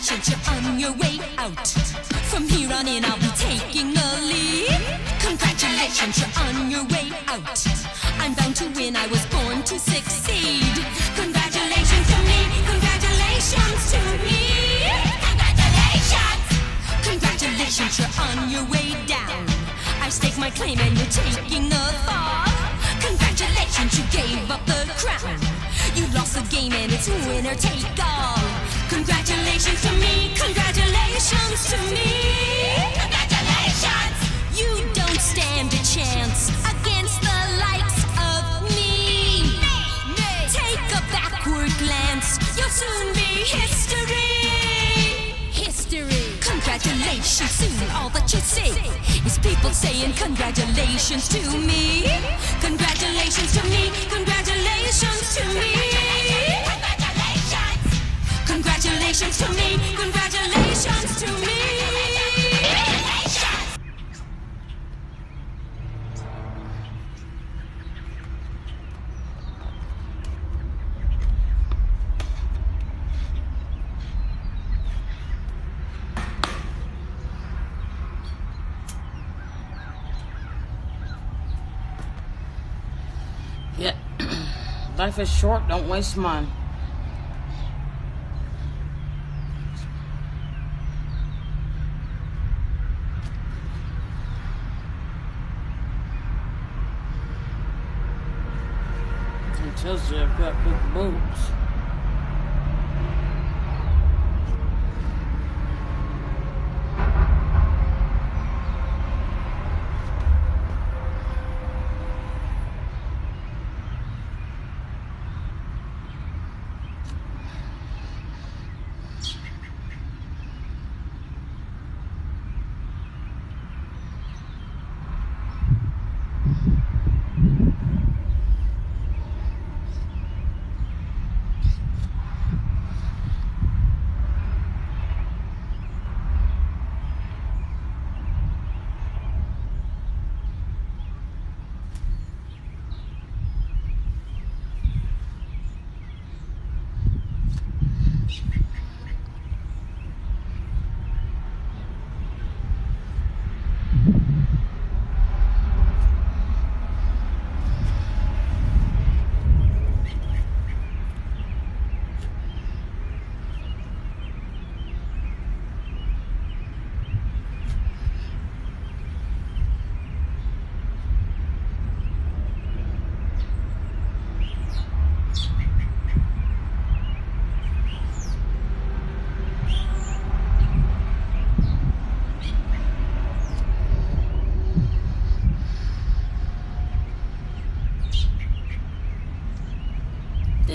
Congratulations, you're on your way out. From here on in, I'll be taking the lead. Congratulations, you're on your way out. I'm bound to win, I was born to succeed. Congratulations to me, congratulations to me. Congratulations! Congratulations, you're on your way down. I stake my claim and you're taking the fall. Congratulations, you gave up the crown. You lost the game and it's winner take all. Congratulations to me, congratulations to me. Congratulations! You don't stand a chance against the likes of me. Take a backward glance, you'll soon be history. History. Congratulations, all that you see is people saying congratulations to me. Congratulations to me, congratulations to me. Congratulations to me, congratulations to me. Yeah. Life is short, don't waste mine. It tells you I've got big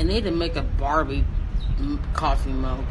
need to make a Barbie coffee mug.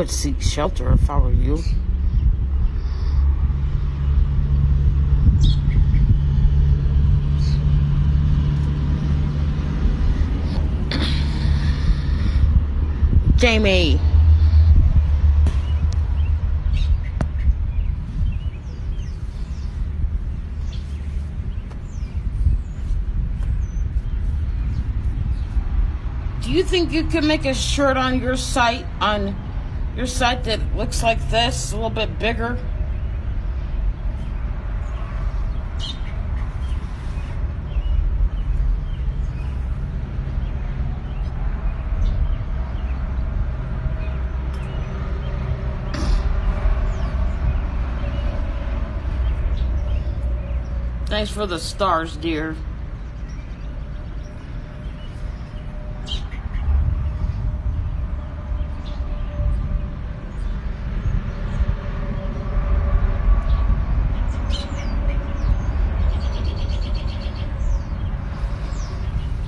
would seek shelter if I were you. Jamie. Do you think you can make a shirt on your site on your site that looks like this, a little bit bigger? Thanks for the stars, dear.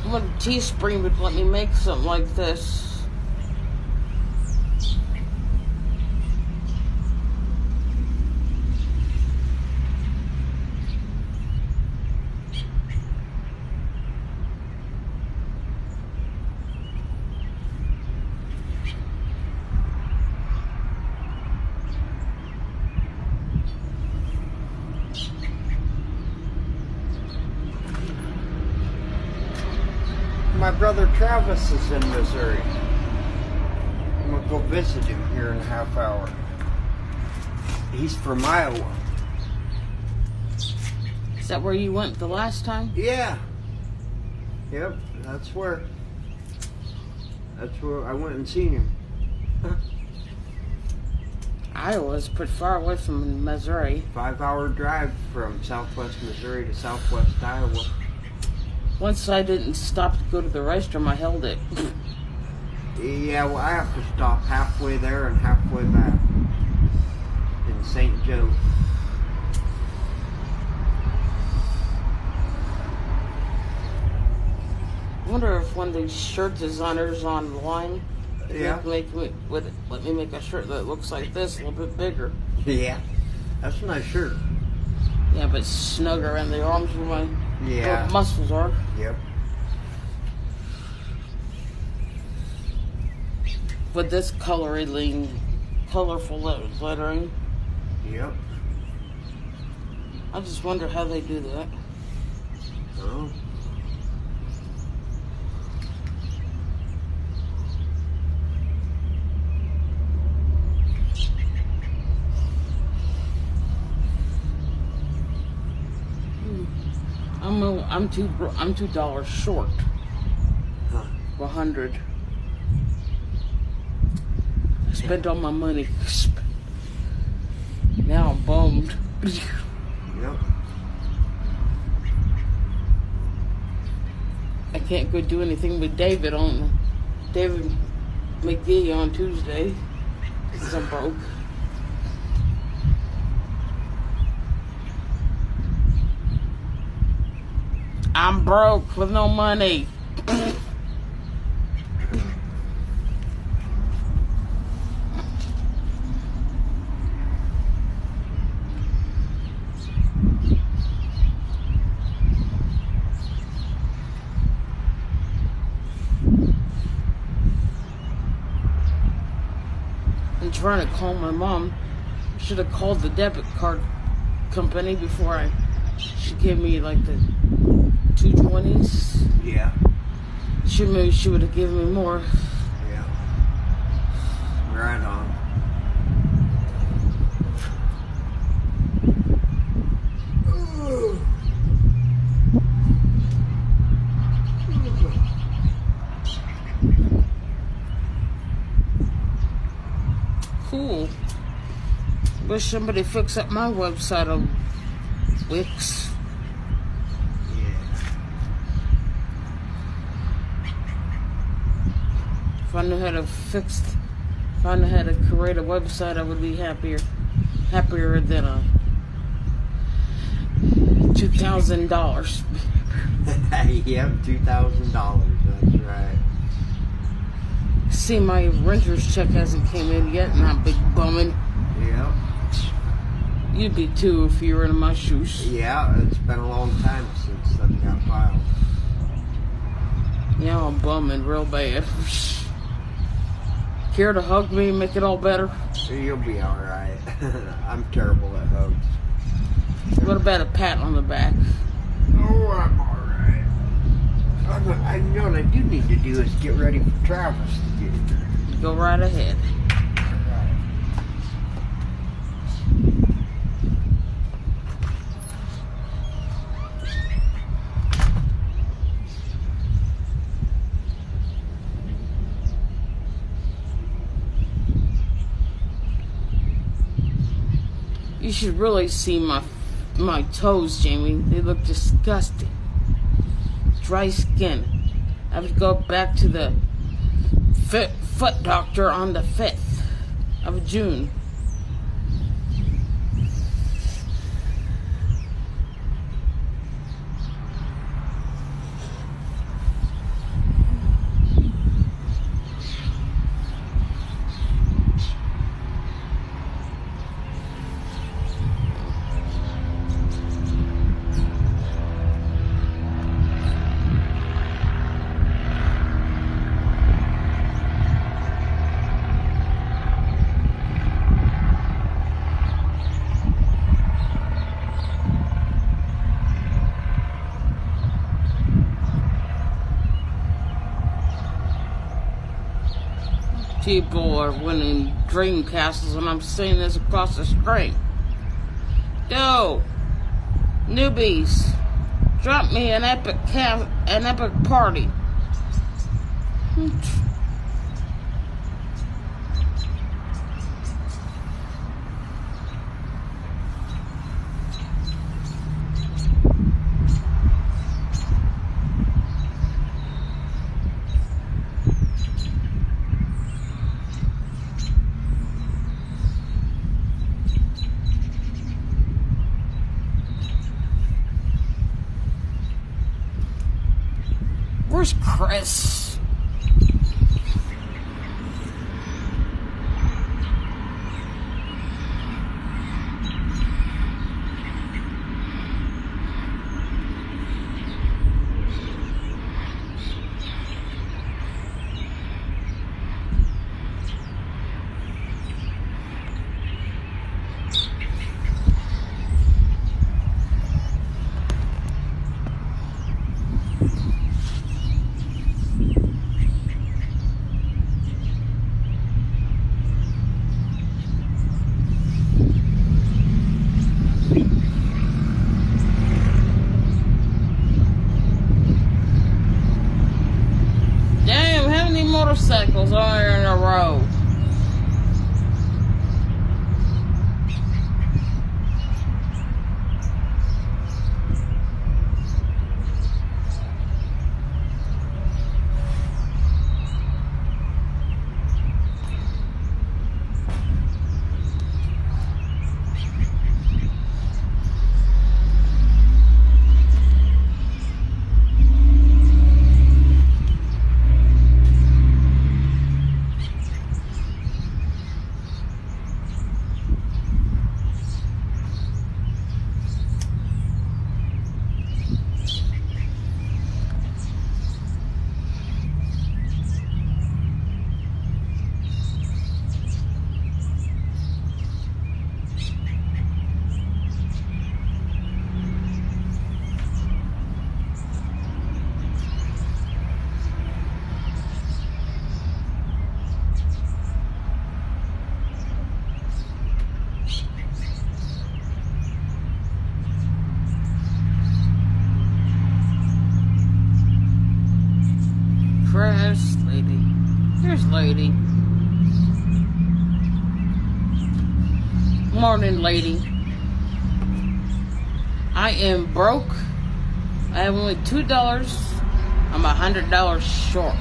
What Teespring would let me make something like this. My brother Travis is in Missouri. I'm gonna go visit him here in a half hour. He's from Iowa. Is that where you went the last time? Yeah. Yep, that's where. That's where I went and seen him. Iowa's pretty far away from Missouri. Five hour drive from southwest Missouri to southwest Iowa. Once I didn't stop to go to the restroom, I held it. Yeah, well, I have to stop halfway there and halfway back in St. Joe. I wonder if one of these shirt designers online Yeah. make me would let me make a shirt that looks like this, a little bit bigger. Yeah. That's a nice shirt. Yeah, but snug around the arms where my Yeah. muscles are. Yep. With this coloring, colorful let- lettering, Yep. I just wonder how they do that. Oh. I'm two I'm two dollars short. Huh. A hundred. I spent all my money. Now I'm bummed. Yep. I can't go do anything with David on David McGee on Tuesday because I'm broke. I'm broke with no money. I'm trying to call my mom. Should have called the debit card company before I. She gave me like the two twenties. Yeah. She maybe she would have given me more. Yeah. Right on. Cool. Wish somebody fix up my website on Wix. Yeah. If I knew how to fix, if I knew how to create a website, I would be happier, happier than a two thousand dollars. yep, two thousand dollars. That's right. See, my renter's check hasn't came in yet, and I'm big bumming. Yep. You'd be too if you were in my shoes. Yeah, it's been a long time since that got filed. Yeah, I'm bumming real bad. Care to hug me and make it all better? You'll be alright. I'm terrible at hugs. What about a pat on the back? Oh, I'm alright. I'm- I you know what I do need to do is get ready for Travis to get here. Go right ahead. You should really see my my toes, Jamie. They look disgusting. Dry skin. I have to go back to the foot doctor on the 5th of June. People are winning dream castles, and I'm seeing this across the screen. Yo, newbies, drop me an epic an epic party. Lady. I am broke. I have only two dollars. I'm a hundred dollars short.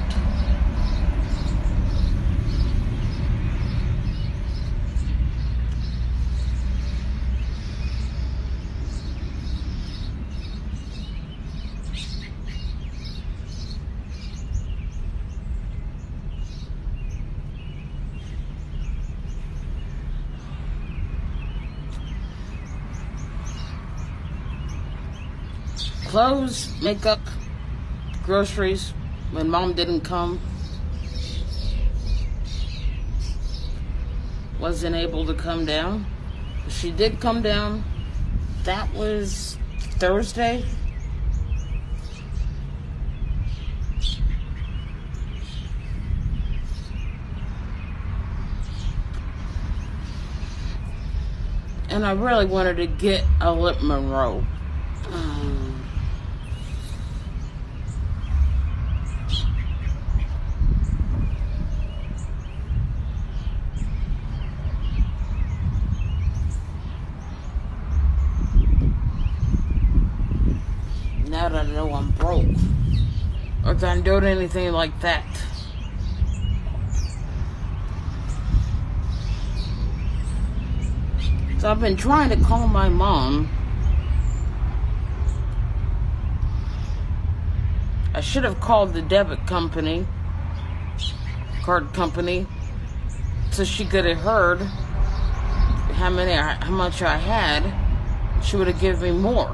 Clothes, makeup, groceries when mom didn't come. wasn't able to come down. She did come down. That was Thursday. And I really wanted to get a lip Monroe. Um, now that I know I'm broke, or can't do anything like that. So I've been trying to call my mom. I should have called the debit company, card company, so she could have heard how many, how much I had. She would have given me more.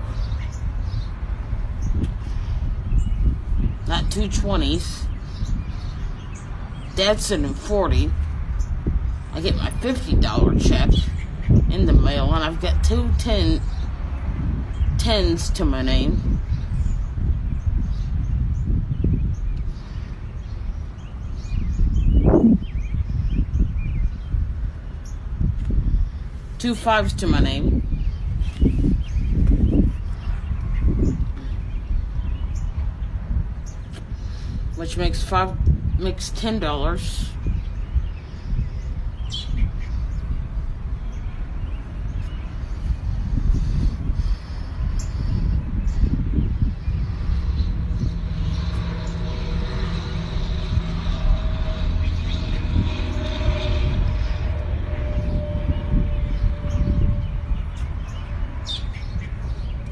Not two twenties. Dad sent him forty. I get my fifty dollar check in the mail, and I've got two ten tens to my name. Two fives to my name. Which makes five makes ten dollars.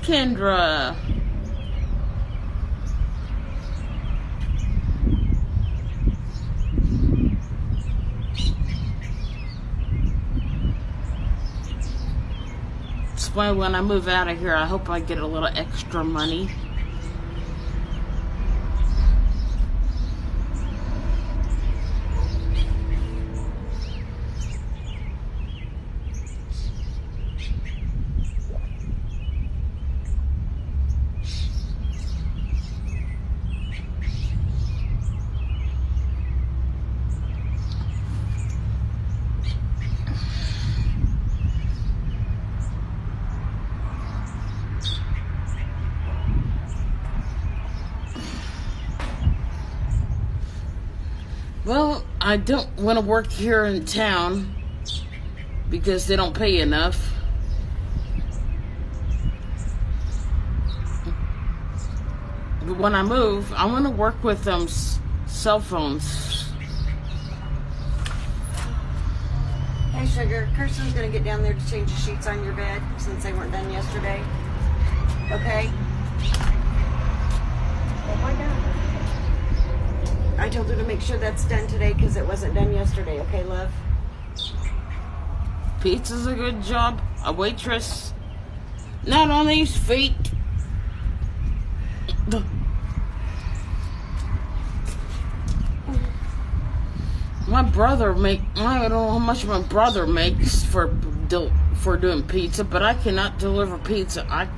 Kendra. Why when I move out of here, I hope I get a little extra money. Well, I don't want to work here in town because they don't pay enough. But when I move, I want to work with um s- cell phones. Hey, sugar. Kirsten's gonna get down there to change the sheets on your bed since they weren't done yesterday. Okay? Oh my God. I told her to make sure that's done today because it wasn't done yesterday. Okay, love? Pizza's a good job. A waitress. Not on these feet. My brother make I don't know how much my brother makes for for doing pizza, but I cannot deliver pizza. I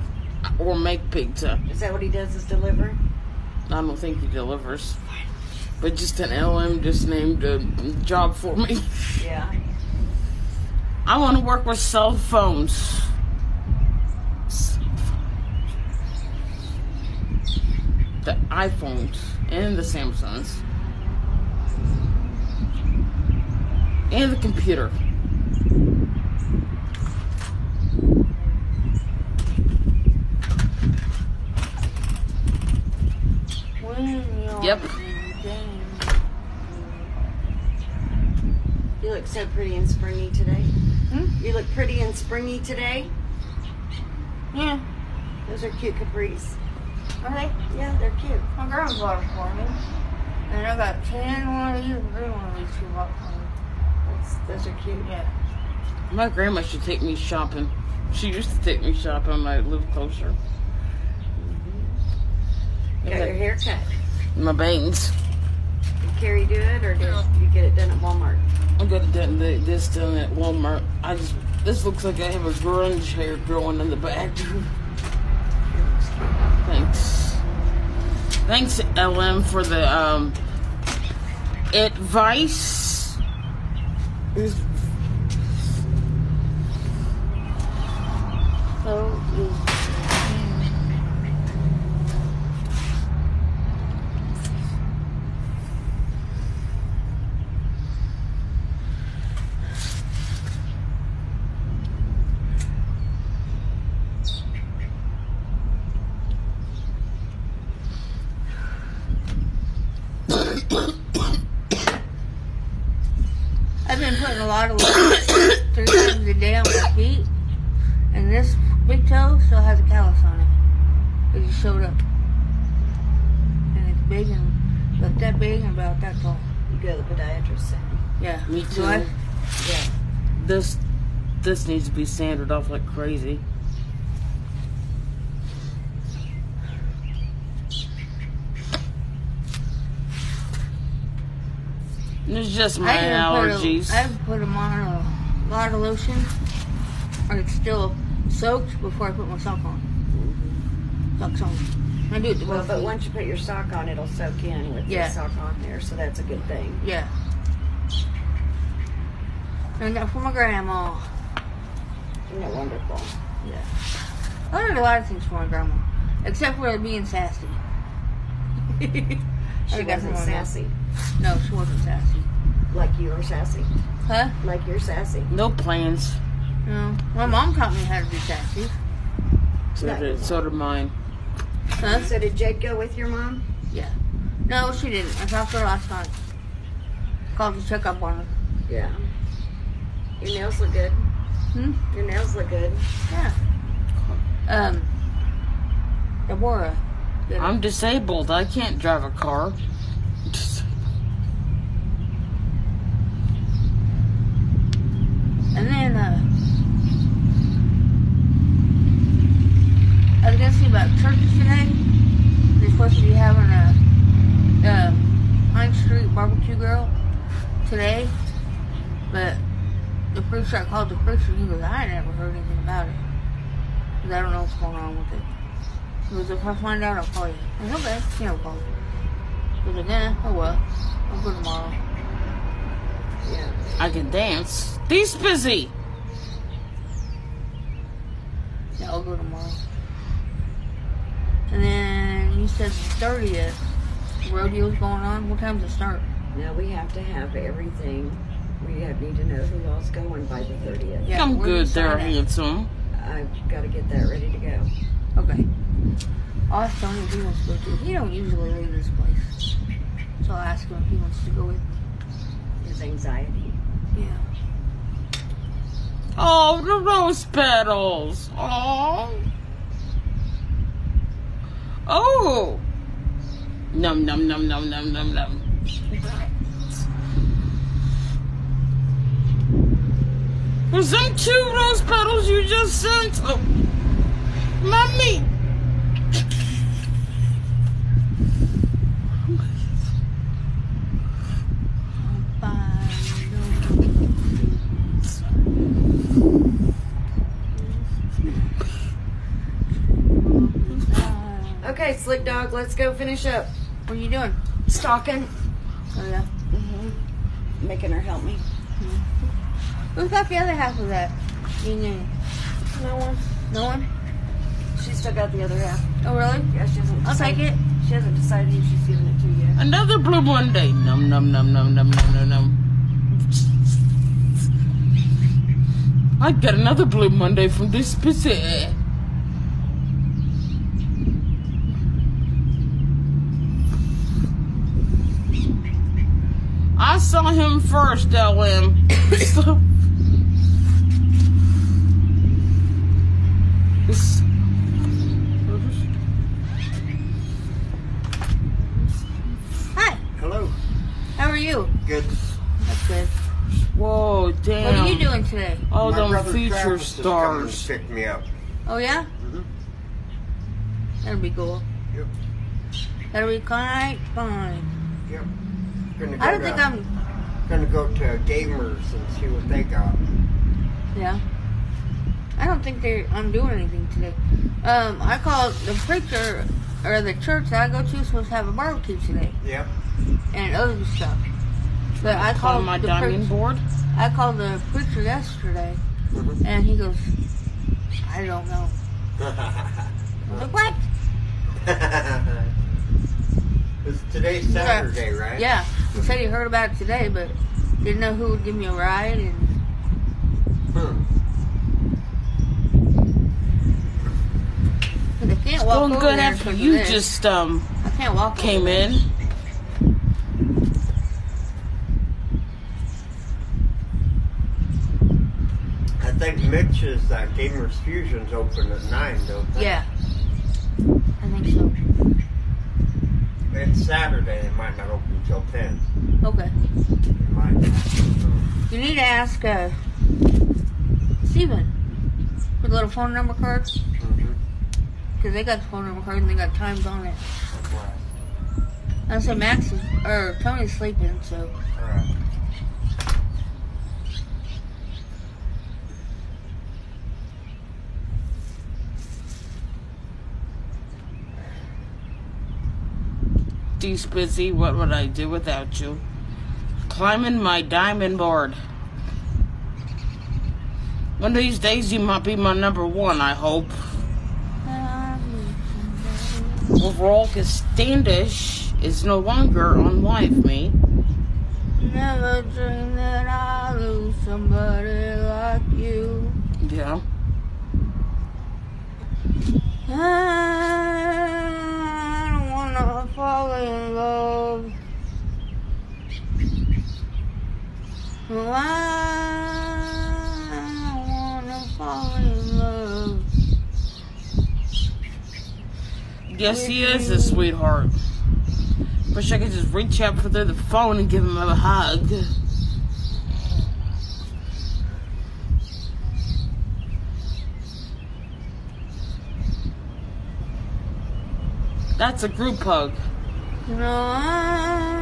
or make pizza. Is that what he does? Is deliver? I don't think he delivers. But just an LM just named a job for me. Yeah. I want to work with cell phones. The iPhones and the Samsungs. And the computer. Yep. You look so pretty and springy today. Hmm? You look pretty and springy today. Yeah. Those are cute capris. Are they? Yeah, they're cute. My grandma bought them for me. And I got tan one of these and green one of these she bought for me. That's, those are cute. Yeah. My grandma should take me shopping. She used to take me shopping when I lived closer. Got your haircut. My bangs. Did Carrie do it or did you get it done at Walmart? I got it done th- this done at Walmart. I just this looks like I have a grunge hair growing in the back. Thanks. Thanks, LM, for the um advice. So, I've been putting a lot of weight three times a day on my feet, and this big toe still has a callus on it. It just showed up, and it's big and about that big and about that tall. You go to the podiatrist, Sandy. Yeah. Me Do too. I? Yeah. This this needs to be sanded off like crazy. It's just my I allergies. Put a, I've put them on a lot of lotion, or it's still soaked before I put my sock on. Socks on. I do it to Well, but feet. once you put your sock on, it'll soak in with Yeah. the sock on there, so that's a good thing. Yeah. And that for my grandma. Isn't that wonderful? Yeah. I learned a lot of things from my grandma, except for being sassy. She wasn't from my sassy. No, she wasn't sassy. Like you were sassy. Huh? Like you're sassy. no plans. No. My mom taught me how to be sassy. So Yeah. did, so did mine. Huh? So did Jade go with your mom? Yeah. No, she didn't. I talked to her last night. Called to check up on her. Yeah. Your nails look good. Hmm? Your nails look good. Yeah. Um. Deborah. did it. I'm disabled. I can't drive a car. And then, uh, I was gonna see about church today. They're supposed to be having a, uh, Pine Street barbecue grill today, but the preacher, I called the preacher, he goes, I ain't never heard anything about it. 'Cause I don't know what's going on with it. He goes, if I find out, I'll call you. I said, okay, he never called. He was like, eh, oh well, I'll go tomorrow. Yeah. I can dance. He's busy. Yeah, I'll go tomorrow. And then you said the 30th. Rodeo's going on. What time does it start? Now we have to have everything. We have, need to know who all's going by the 30th. Yeah, I'm where do good there, sign at? handsome. I've got to get that ready to go. Okay. I'll ask Tony if he wants to go too. He don't usually leave this place. So I'll ask him if he wants to go with me. His anxiety. Yeah. Oh, the rose petals. Oh. Oh. Num num num num num num num. Was them two rose petals you just sent? Oh. Mommy. Okay, Slick Dog, let's go finish up. What are you doing? Stalking. Oh yeah. Mm-hmm. Making her help me. Who's got the other half of that? Yin. No one. No one? She still got the other half. Oh really? Yeah, she hasn't. I'll take it. She hasn't decided if she's giving it to you. Another blue Monday. Num num num num num num num num. I got another blue Monday from this pussy. I saw him first, LM. So- This- Hi. Hello. How are you? Good. That's good. Whoa, damn. What are you doing today? All My them feature Travis is coming stars. pick me up. Oh yeah? Mhm. That'll be cool. Yep. That'll be quite fine. Yep. Gonna go I don't think. I'm Gonna go to Gamers and see what they got. Yeah. I don't think they I'm doing anything today. Um, I called the preacher or the church that I go to supposed to have a barbecue today Yep. and other stuff. But I called my the diamond preach- board. I called the preacher yesterday, Mhm. and he goes, "I don't know." I'm like, what? it's today's Saturday, right? Yeah, he said he heard about it today, but didn't know who would give me a ride. And Hmm. I can't walk Going good after you this. just um I can't walk. came in. I think Mitch's uh, Gamers Fusion's open at 9, don't they? Yeah, I think so. It's Saturday. It might not open until 10. Okay. It might not. You need to ask uh, Steven for the little phone number cards because they got the phone number card and they got times on it. Right. I say Max is, or Tony's sleeping, so Right. Deuce busy. What would I do without you? Climbing my diamond board. One of these days you might be my number one, I hope. Overall, cause Standish is no longer on live me. never dream that I'll lose somebody like you. Yeah. I don't wanna fall in love. I wanna fall in love. Yes, he is a sweetheart. Wish I could just reach out for the phone and give him a hug. That's a group hug. No, I...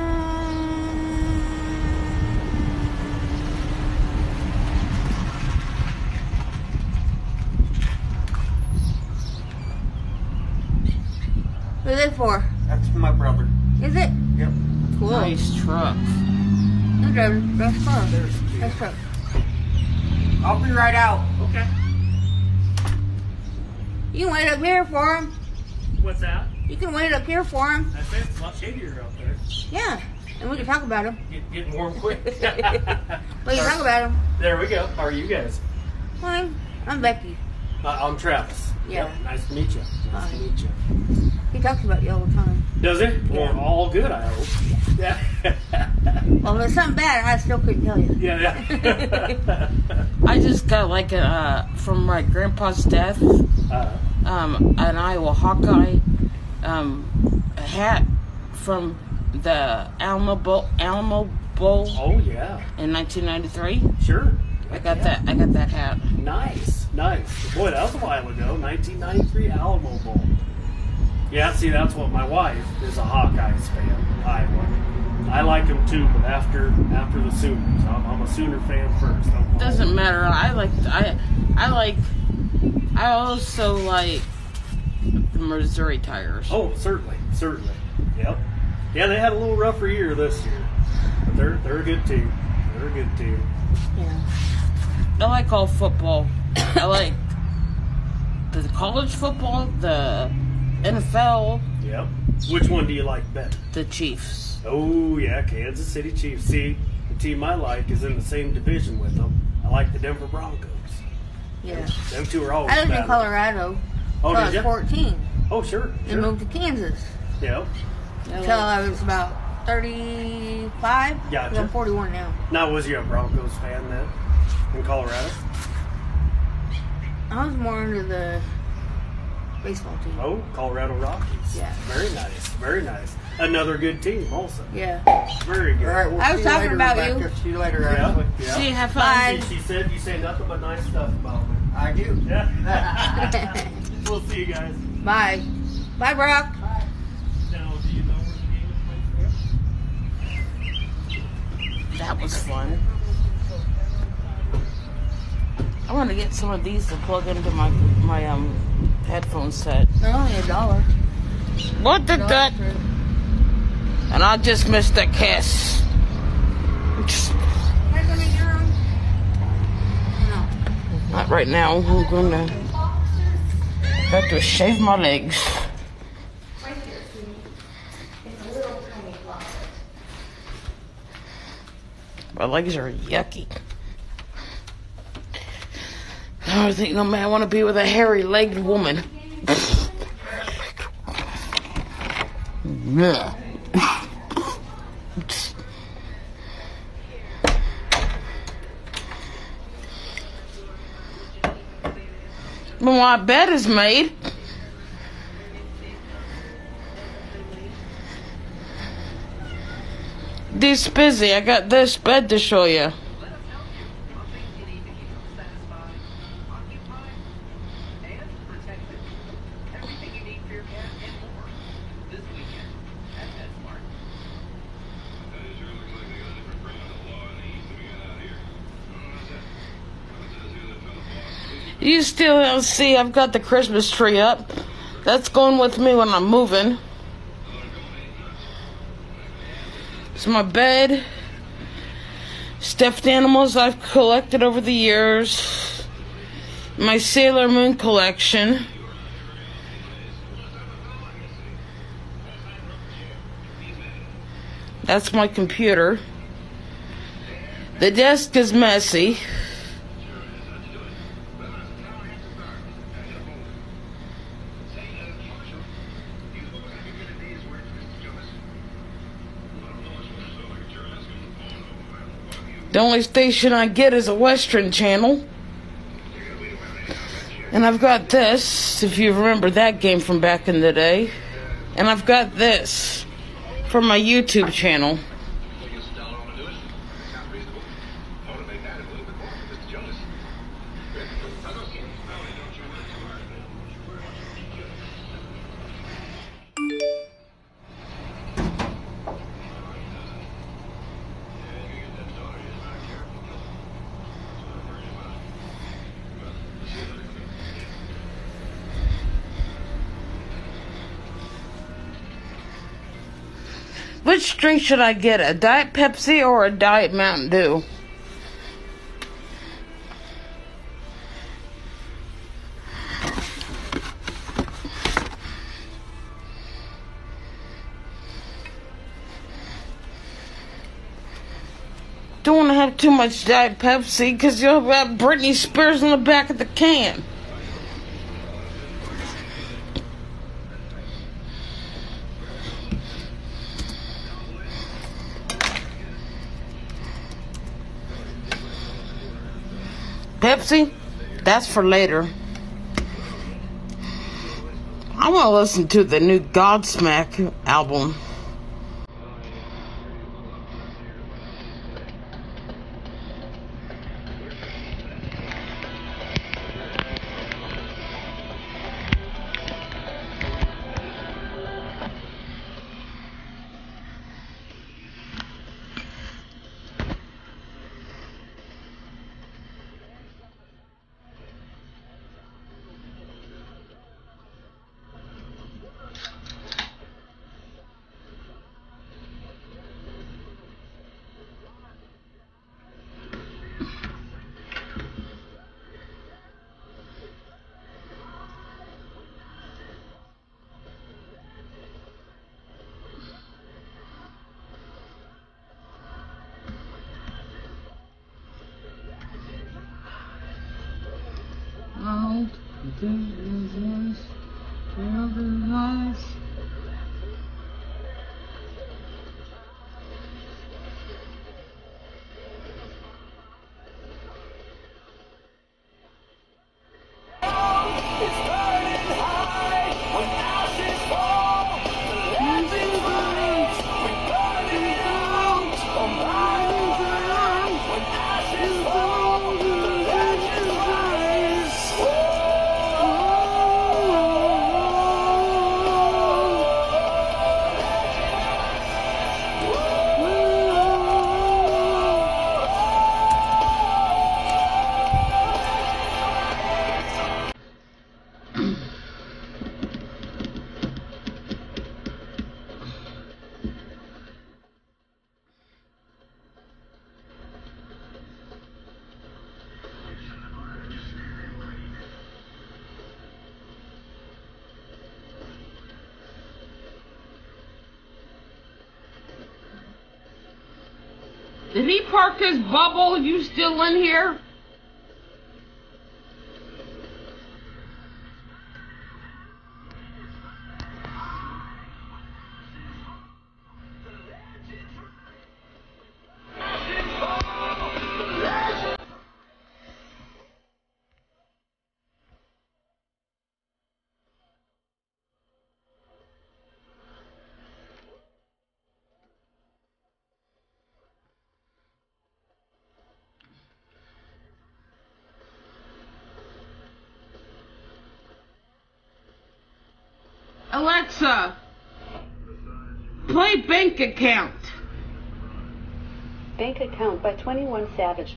Who's it for? That's my brother. Is it? Yep. Cool. Nice truck. Who's driving? That's car. There's That's truck. I'll be right out. Okay. You can wait up here for him. What's that? You can wait up here for him. That's said it's a lot shadier out there. Yeah. And we can talk about him. Get, getting warm quick. We can talk about him. there we go. How are you guys? Fine. I'm Becky. Uh, I'm Travis. Yeah. Yep, Nice to meet you. Nice Hi. to meet you. He talks about you all the time. Does it? Yeah. Well, all good, I hope. Yeah. Well, if it's something bad, I still couldn't tell you. yeah, yeah. I just got like a uh, from my grandpa's death, uh, um, an Iowa Hawkeye um, a hat from the Alamo Bowl, Alamo Bowl oh, yeah. in 1993. Sure. I got Yeah. that. I got that hat. Nice, nice. Boy, that was a while ago. 1993 Alamo Bowl. Yeah, see, that's what my wife is a Hawkeyes fan, Iowa. I like them too, but after after the Sooners, I'm, I'm a Sooner fan first. Doesn't matter. I like. I. I like. I also like the Missouri Tigers. Oh, certainly, certainly. Yep. Yeah, they had a little rougher year this year, but they're they're a good team. They're a good team. Yeah. I like all football. I like the college football, the NFL, Yep. Which one do you like better? the Chiefs. Oh yeah, Kansas City Chiefs. See, the team I like is in the same division with them. I like the Denver Broncos. Yeah. Them two are always. I live in. Colorado Oh, till I was you? 14 Oh, sure. and sure. moved to Kansas Yeah. I till like- I was about 35. Gotcha. I'm 41 now. Now, was you a Broncos fan then in Colorado? I was more into the baseball team. Oh, Colorado Rockies. Yeah. Very nice. Very nice. Another good team, also. Yeah. Very good. All right, we'll I was see talking later, about Rebecca. you. See you later, Yeah. Ashley. yeah. See, have fun. She, she said you say nothing but nice stuff about me. I do. Yeah. we'll see you guys. Bye. Bye, Brock. Now, do you know where the game is played That was fun. I want to get some of these to plug into my my um headphone set. They're only a dollar. What the Dollar that? Tree. And I just missed a kiss. Not right now. I'm gonna have to shave my legs. My legs are yucky. I don't think no man want to be with a hairy-legged woman. Yeah. But my bed is made. This busy. I got this bed to show you. You still don't see I've got the Christmas tree up. That's going with me when I'm moving. It's my bed. Stuffed animals I've collected over the years. My Sailor Moon collection. That's my computer. The desk is messy. The only station I get is a Western channel. And I've got this, if you remember that game from back in the day. And I've got this from my YouTube channel. Which drink should I get? A Diet Pepsi or a Diet Mountain Dew? Don't want to have too much Diet Pepsi because you'll have Britney Spears on the back of the can. Pepsi, that's for later. I want to listen to the new Godsmack album. Did he park his bubble? You still in here? Alexa, play bank account. Bank account by 21 Savage.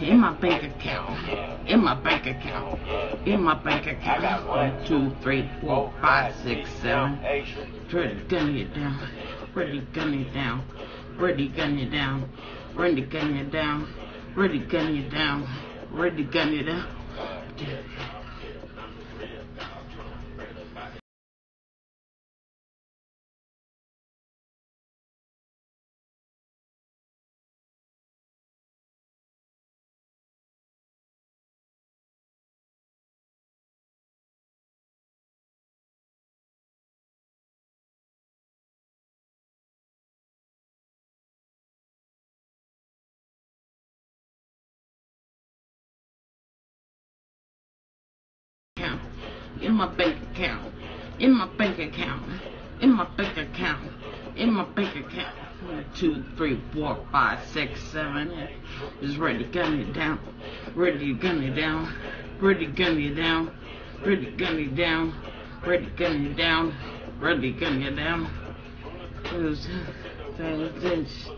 In my bank account. In my bank account. In my bank account. One, two, three, four, five, six, seven. Ready, gun it down. Ready, gun it down. Ready, gun it down. Ready, gun it down. Ready, gun it down. Ready, gun it down. My bank account. In my bank account. In my bank account. In my bank account. One, two, three, four, five, six, seven, eight. Just ready, gun it down. Ready, gun it down. Ready, gun it down. Ready, gun it down. Ready, gun it down. Ready, gun it down. Those- those- those-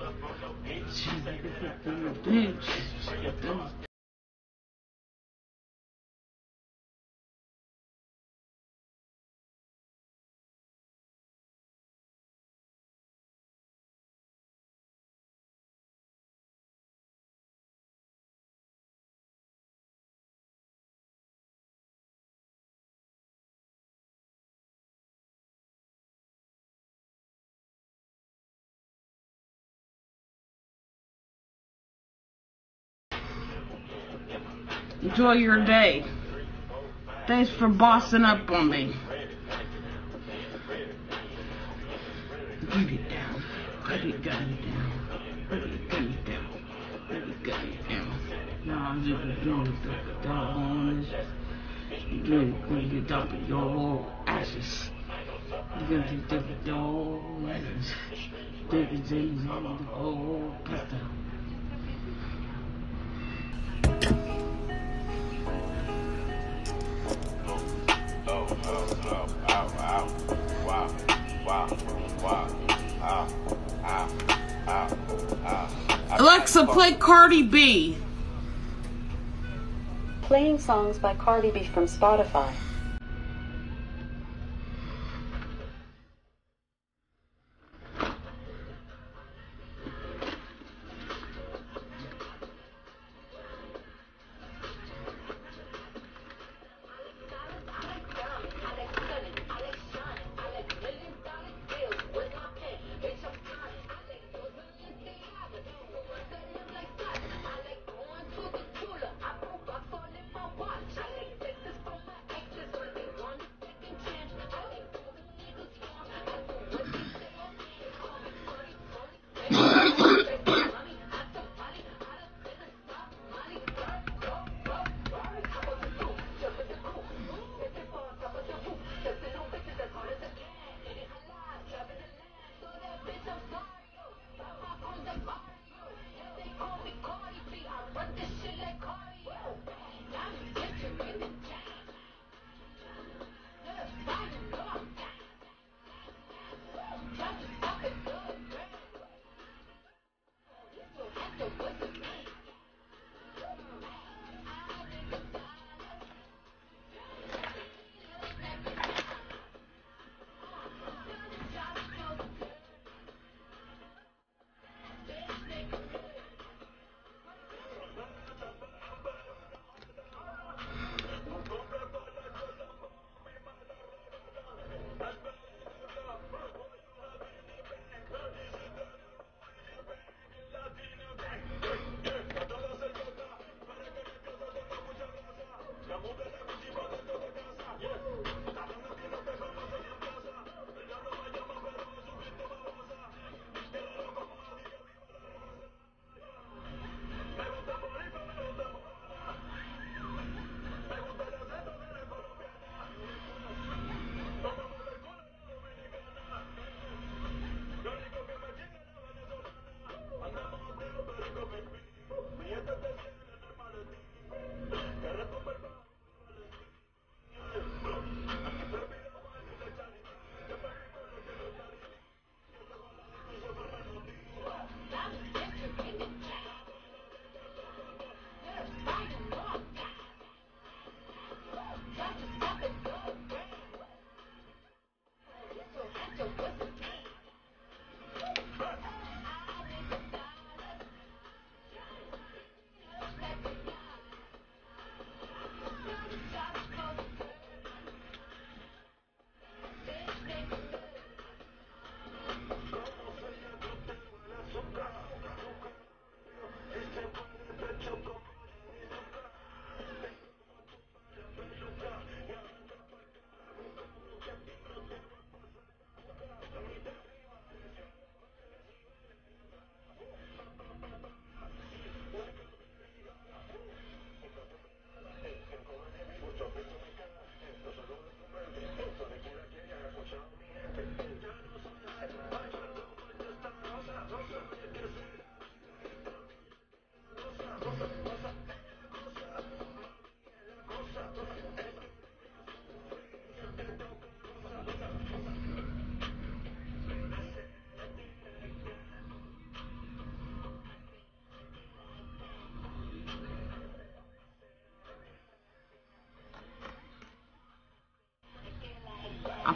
Enjoy your day. Thanks for bossing up on me. Get it down. Put it gun down. Put it gun down. Put it gun down. No, I'm just doing the doggone this. You're going to dump your ashes. You're going to dump your ashes. Take it in the whole pasta. Alexa, play Cardi B. Playing songs by Cardi B from Spotify.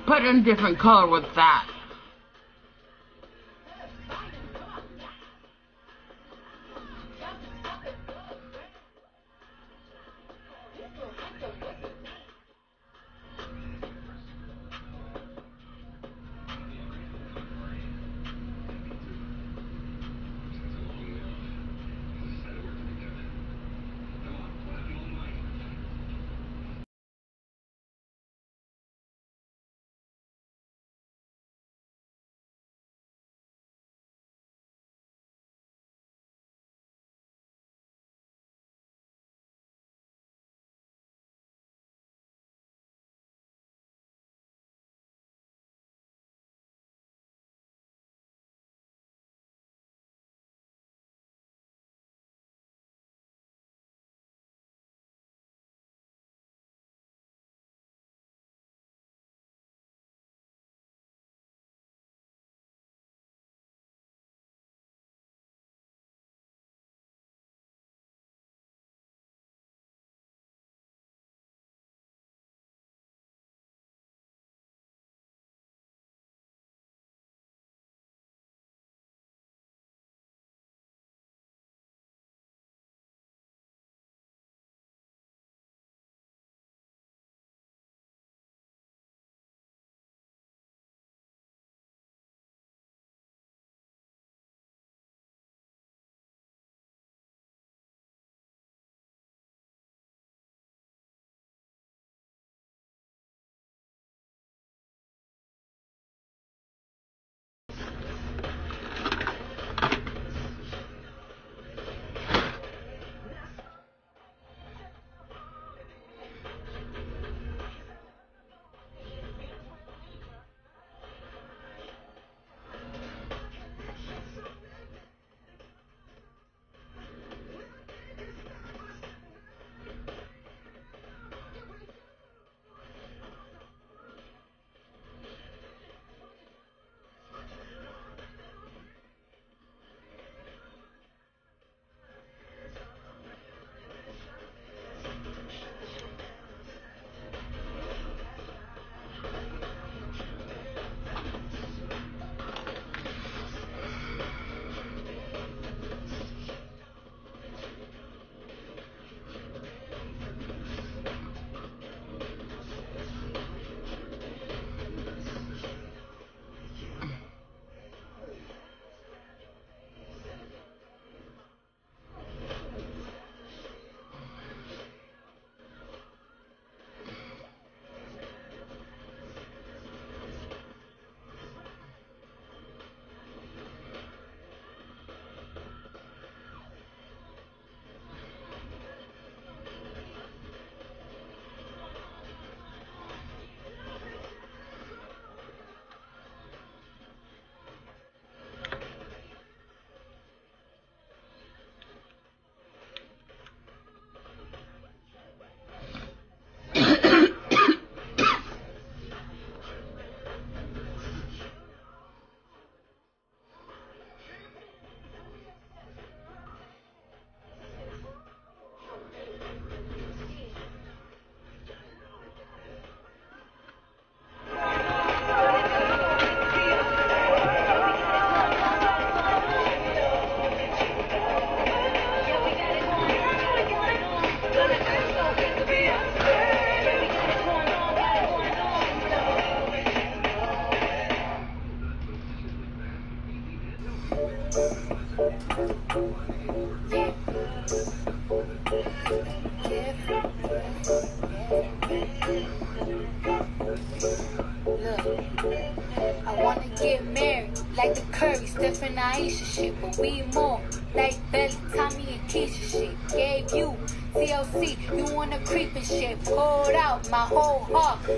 Put in different color with that.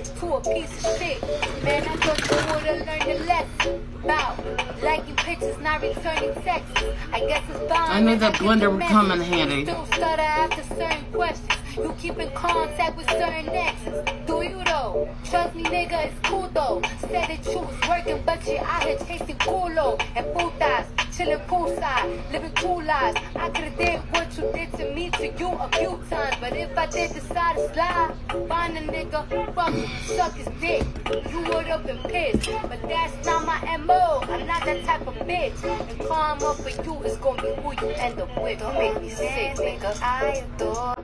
Heart to a piece of shit. Man, I thought you would've learned a lesson about liking pictures, not returning texts. I guess it's bound. I knew that blender would come in handy. Still stutter after certain questions. You keep in contact with certain exes. Do you though? Trust me, nigga, it's cool though. Said that you was working, but you out here chasing culo and putas. Chillin' poolside, living cool lives. I could've did what you did to me to you a few times. But if I did decide to slide, find a nigga, fuck him, suck his dick. You would've been pissed. But that's not my MO. I'm not that type of bitch. And karma for you is gonna be who you end up with. Don't make me sick, nigga. I adore.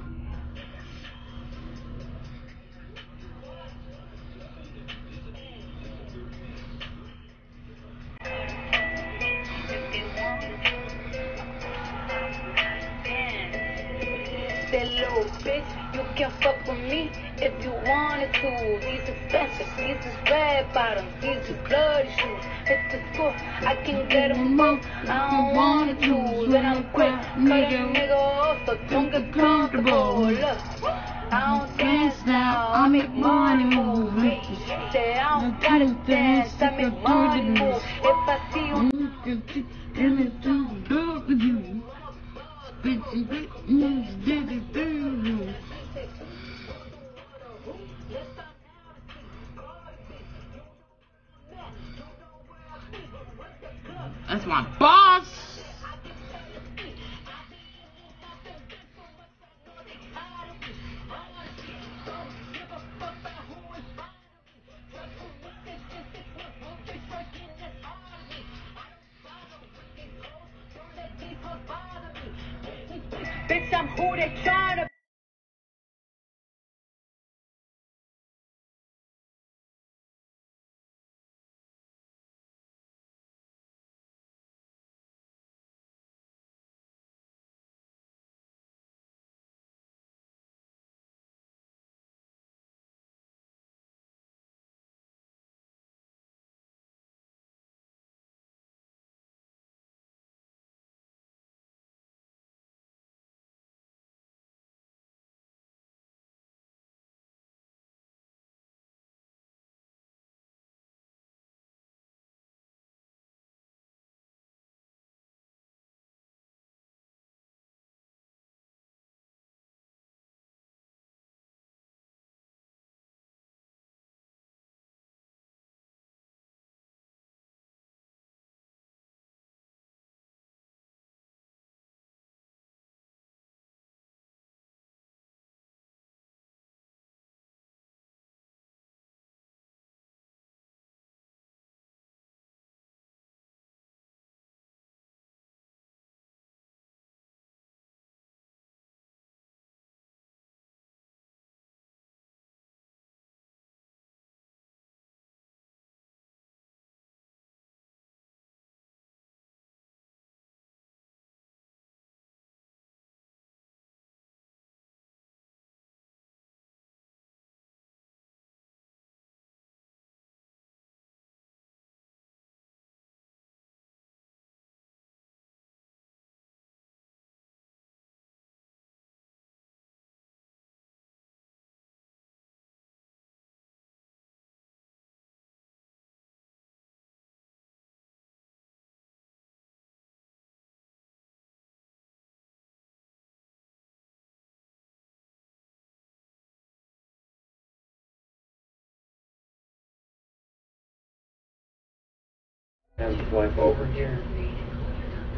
And swipe over here.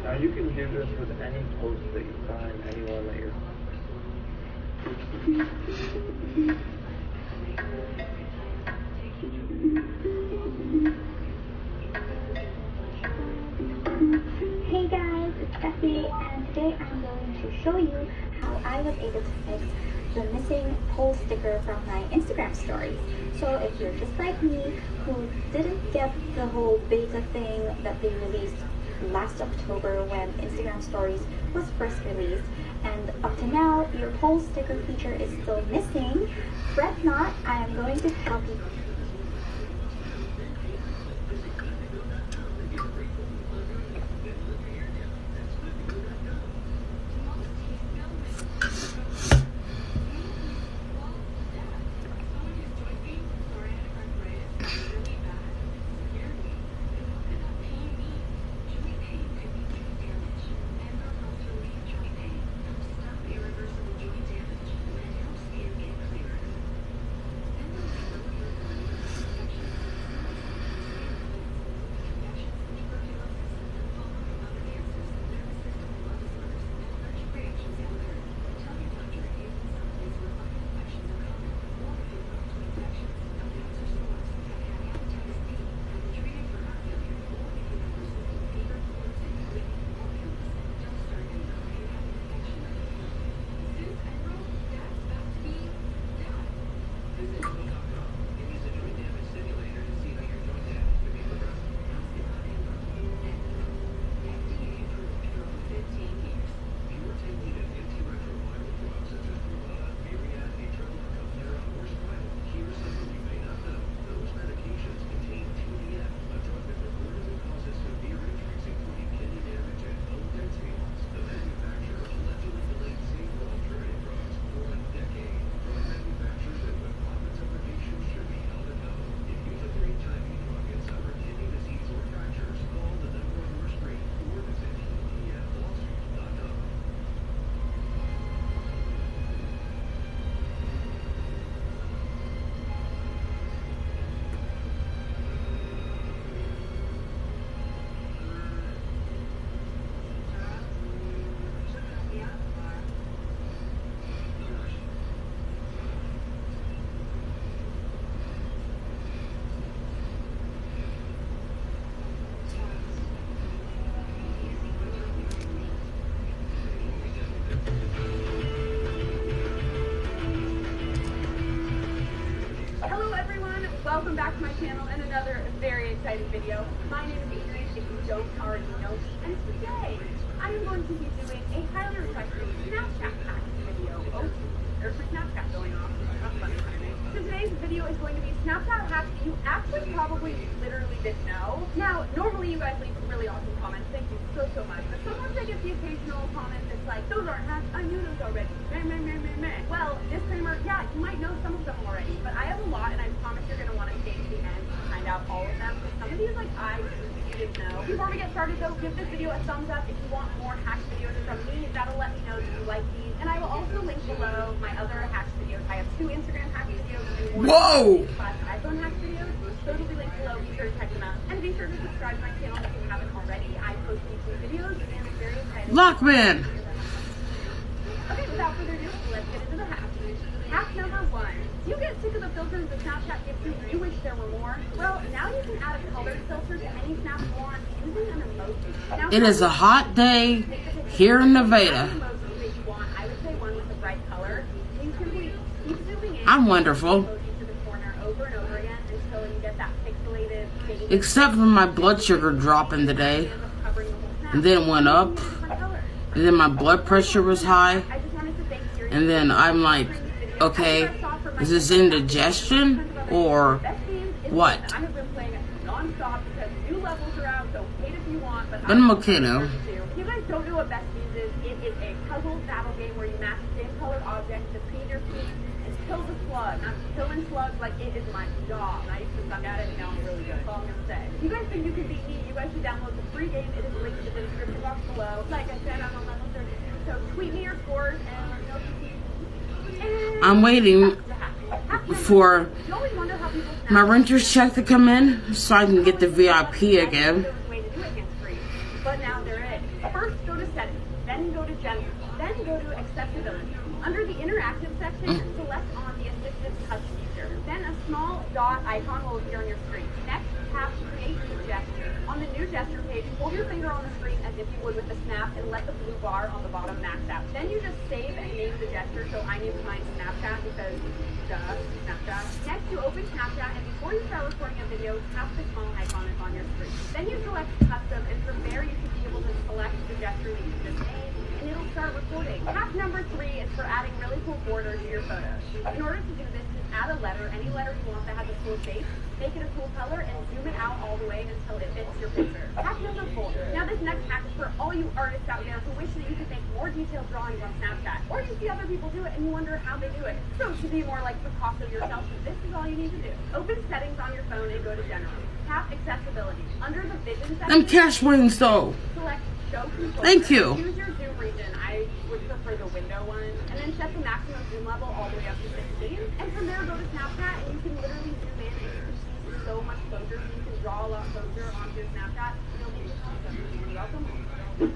Now you can do this with any post that you find, anyone that you're. Hey guys, it's Steffi and today I'm going to show you how I was able to fix the missing poll sticker from my Instagram stories. So if you're just like me who didn't get the whole beta thing that they released last October when Instagram stories was first released and up to now your poll sticker feature is still missing, fret not, I am going to help you back to my channel and another very exciting video. My name is Adrian, if you don't already know me, and today I am going to be doing a highly requested Snapchat hack video. Oh, there's my Snapchat going off. So today's video is going to be Snapchat hacks that you actually probably literally didn't know. Now, normally you guys leave really awesome comments. Thank you so, so much. But sometimes I get the occasional comment that's like, those aren't hacks. I knew those already. Meh, meh, meh, meh, meh. Well, disclaimer, yeah, you might know some of them already, but I have a lot, and I promise you're going to want to stay to the end to find out all of them. Because some of these, like, I you didn't know. Before we get started, though, give this video a thumbs up if you want more hack videos from me. That'll let me know that you like these. And I will also link below my other hacks videos. I have two Instagram hack videos and Whoa! iPhone hack videos. Those will be linked below. Be sure to check them out. And be sure to subscribe to my channel if you haven't already. I post weekly videos and I'm very excited. Lockman! Okay, without further ado, let's get into the hack. Hack number one. Do you get sick of the filters that Snapchat gives you? You wish there were more? Well, now you can add a colored filter to any snap you want using an emoji. Now, It is a hot day here in Nevada. I'm wonderful. Except for my blood sugar dropping today. And then it went up. And then my blood pressure was high. And then I'm like, okay, is this indigestion or what? I have been playing it non-stop because new levels are out, so hate if you want, but But I'm okay now. If you guys don't know what is, it is a puzzle battle game where you match the same colored objects to feed your team and kill the slug. Not killing slugs like it is my job. And I used to suck at it and now I'm really good. That's all I'm gonna say. If you guys think you can beat me, you guys should download the free game. It is linked in the description box below. Like I said, I'm on level 32, so tweet me your scores and let me know if you see. I'm waiting for You always wonder how people snap my renter's check to come in so I can get the VIP again. There was a way to do it hands-free, but now there is. First, go to settings, then go to general, then go to accessibility. Under the interactive section, mm. select on the assistive touch feature. Then a small dot icon will appear on your screen. Next, tap create new gesture. On the new gesture page, hold your finger on the screen as if you would with the snap and let the blue bar on the bottom max out. Then you just save and name the gesture, so I named mine Snapchat because Snapchat. Next, you open Snapchat and before you start recording a video, tap the small icon on your screen. Then you select custom and from there you should be able to select the gesture that you just made and it'll start recording. Hack number three is for adding really cool borders to your photos. In order to do this, add a letter, any letter you want that has a cool shape, make it a cool color, and zoom it out all the way until it fits your picture. Hack number four. Now this next hack is for all you artists out there who wish that you could make more detailed drawings on Snapchat. Or you see other people do it and you wonder how they do it. So to be more like Picasso yourself, this is all you need to do. Open settings on your phone and go to general. Tap accessibility. Under the vision section, Them cash wings though. select show control. Thank you. Use your zoom region. I would prefer the window one. And then set the maximum zoom level all the way up to 16. From go to Snapchat and you can literally zoom in and you can see so much closer. You can draw a lot closer onto Snapchat. It'll be awesome. You're welcome.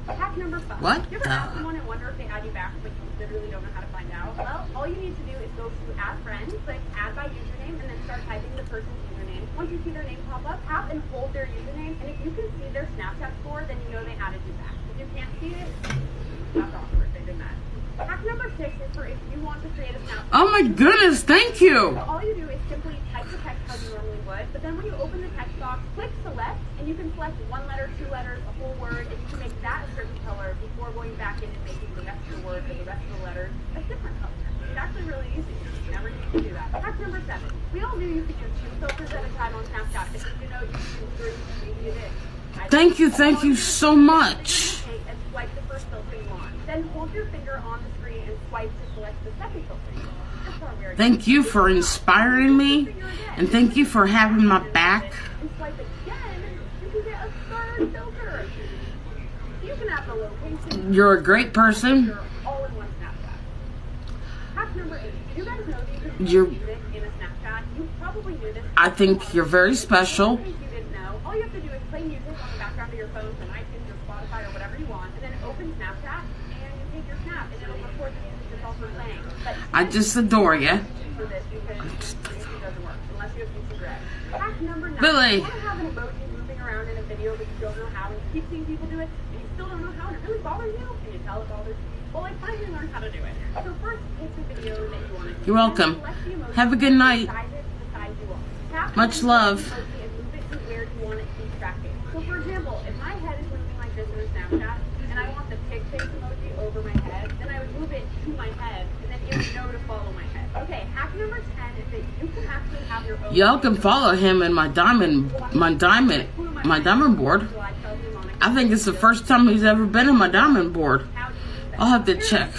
Hack number five. What You ever ask uh. someone and wonder if they add you back, but you literally don't know how to find out? Well, all you need to do is go to add friends, click add by username, and then start typing the person's username. Once you see their name pop up, tap and hold their username, and if you can see their Snapchat score, then you know they added you back. If you can't see it, that's awkward. They did that. Hack number six is for if you want to create a Snapchat. Oh my goodness, thank you. So all you do is simply type the text how you normally would, but then when you open the text box, click select, and you can select one letter, two letters, a whole word, and you can make that a certain color before going back in and making the rest of the word or the rest of the letters a different color. It's actually really easy. You never need to do that. Hack number seven. We all knew you could use two filters at a time on Snapchat. If you know you can use three, maybe you did. Thank you, thank you so much. And swipe the first filter you want. Then hold your finger on the screen and swipe to select the second filter you want. That's not weird. Thank you for inspiring me. And thank you for having my back. You're a great person. filter all in one Snapchat. Hack I just adore you. for this because YouTube doesn't you have YouTube Red. Hack number nine. Billy. You want to have an emoji moving around in a video but you don't know how and you keep seeing people do it and you still don't know how and it really bothers you and you tell it bothers you. Well, I finally learned how to do it. So first, take the video that you want to You're welcome. Select the emoji Have a good night. Size it to the size you want. Tap Much love. the emoji and move it to where you want it to be tracking. So for example, if my head is moving like this in a Snapchat, and I want the pig face emoji over my Y'all can follow him in my diamond, my diamond, my diamond board. I think it's the first time he's ever been in my diamond board. I'll have to check.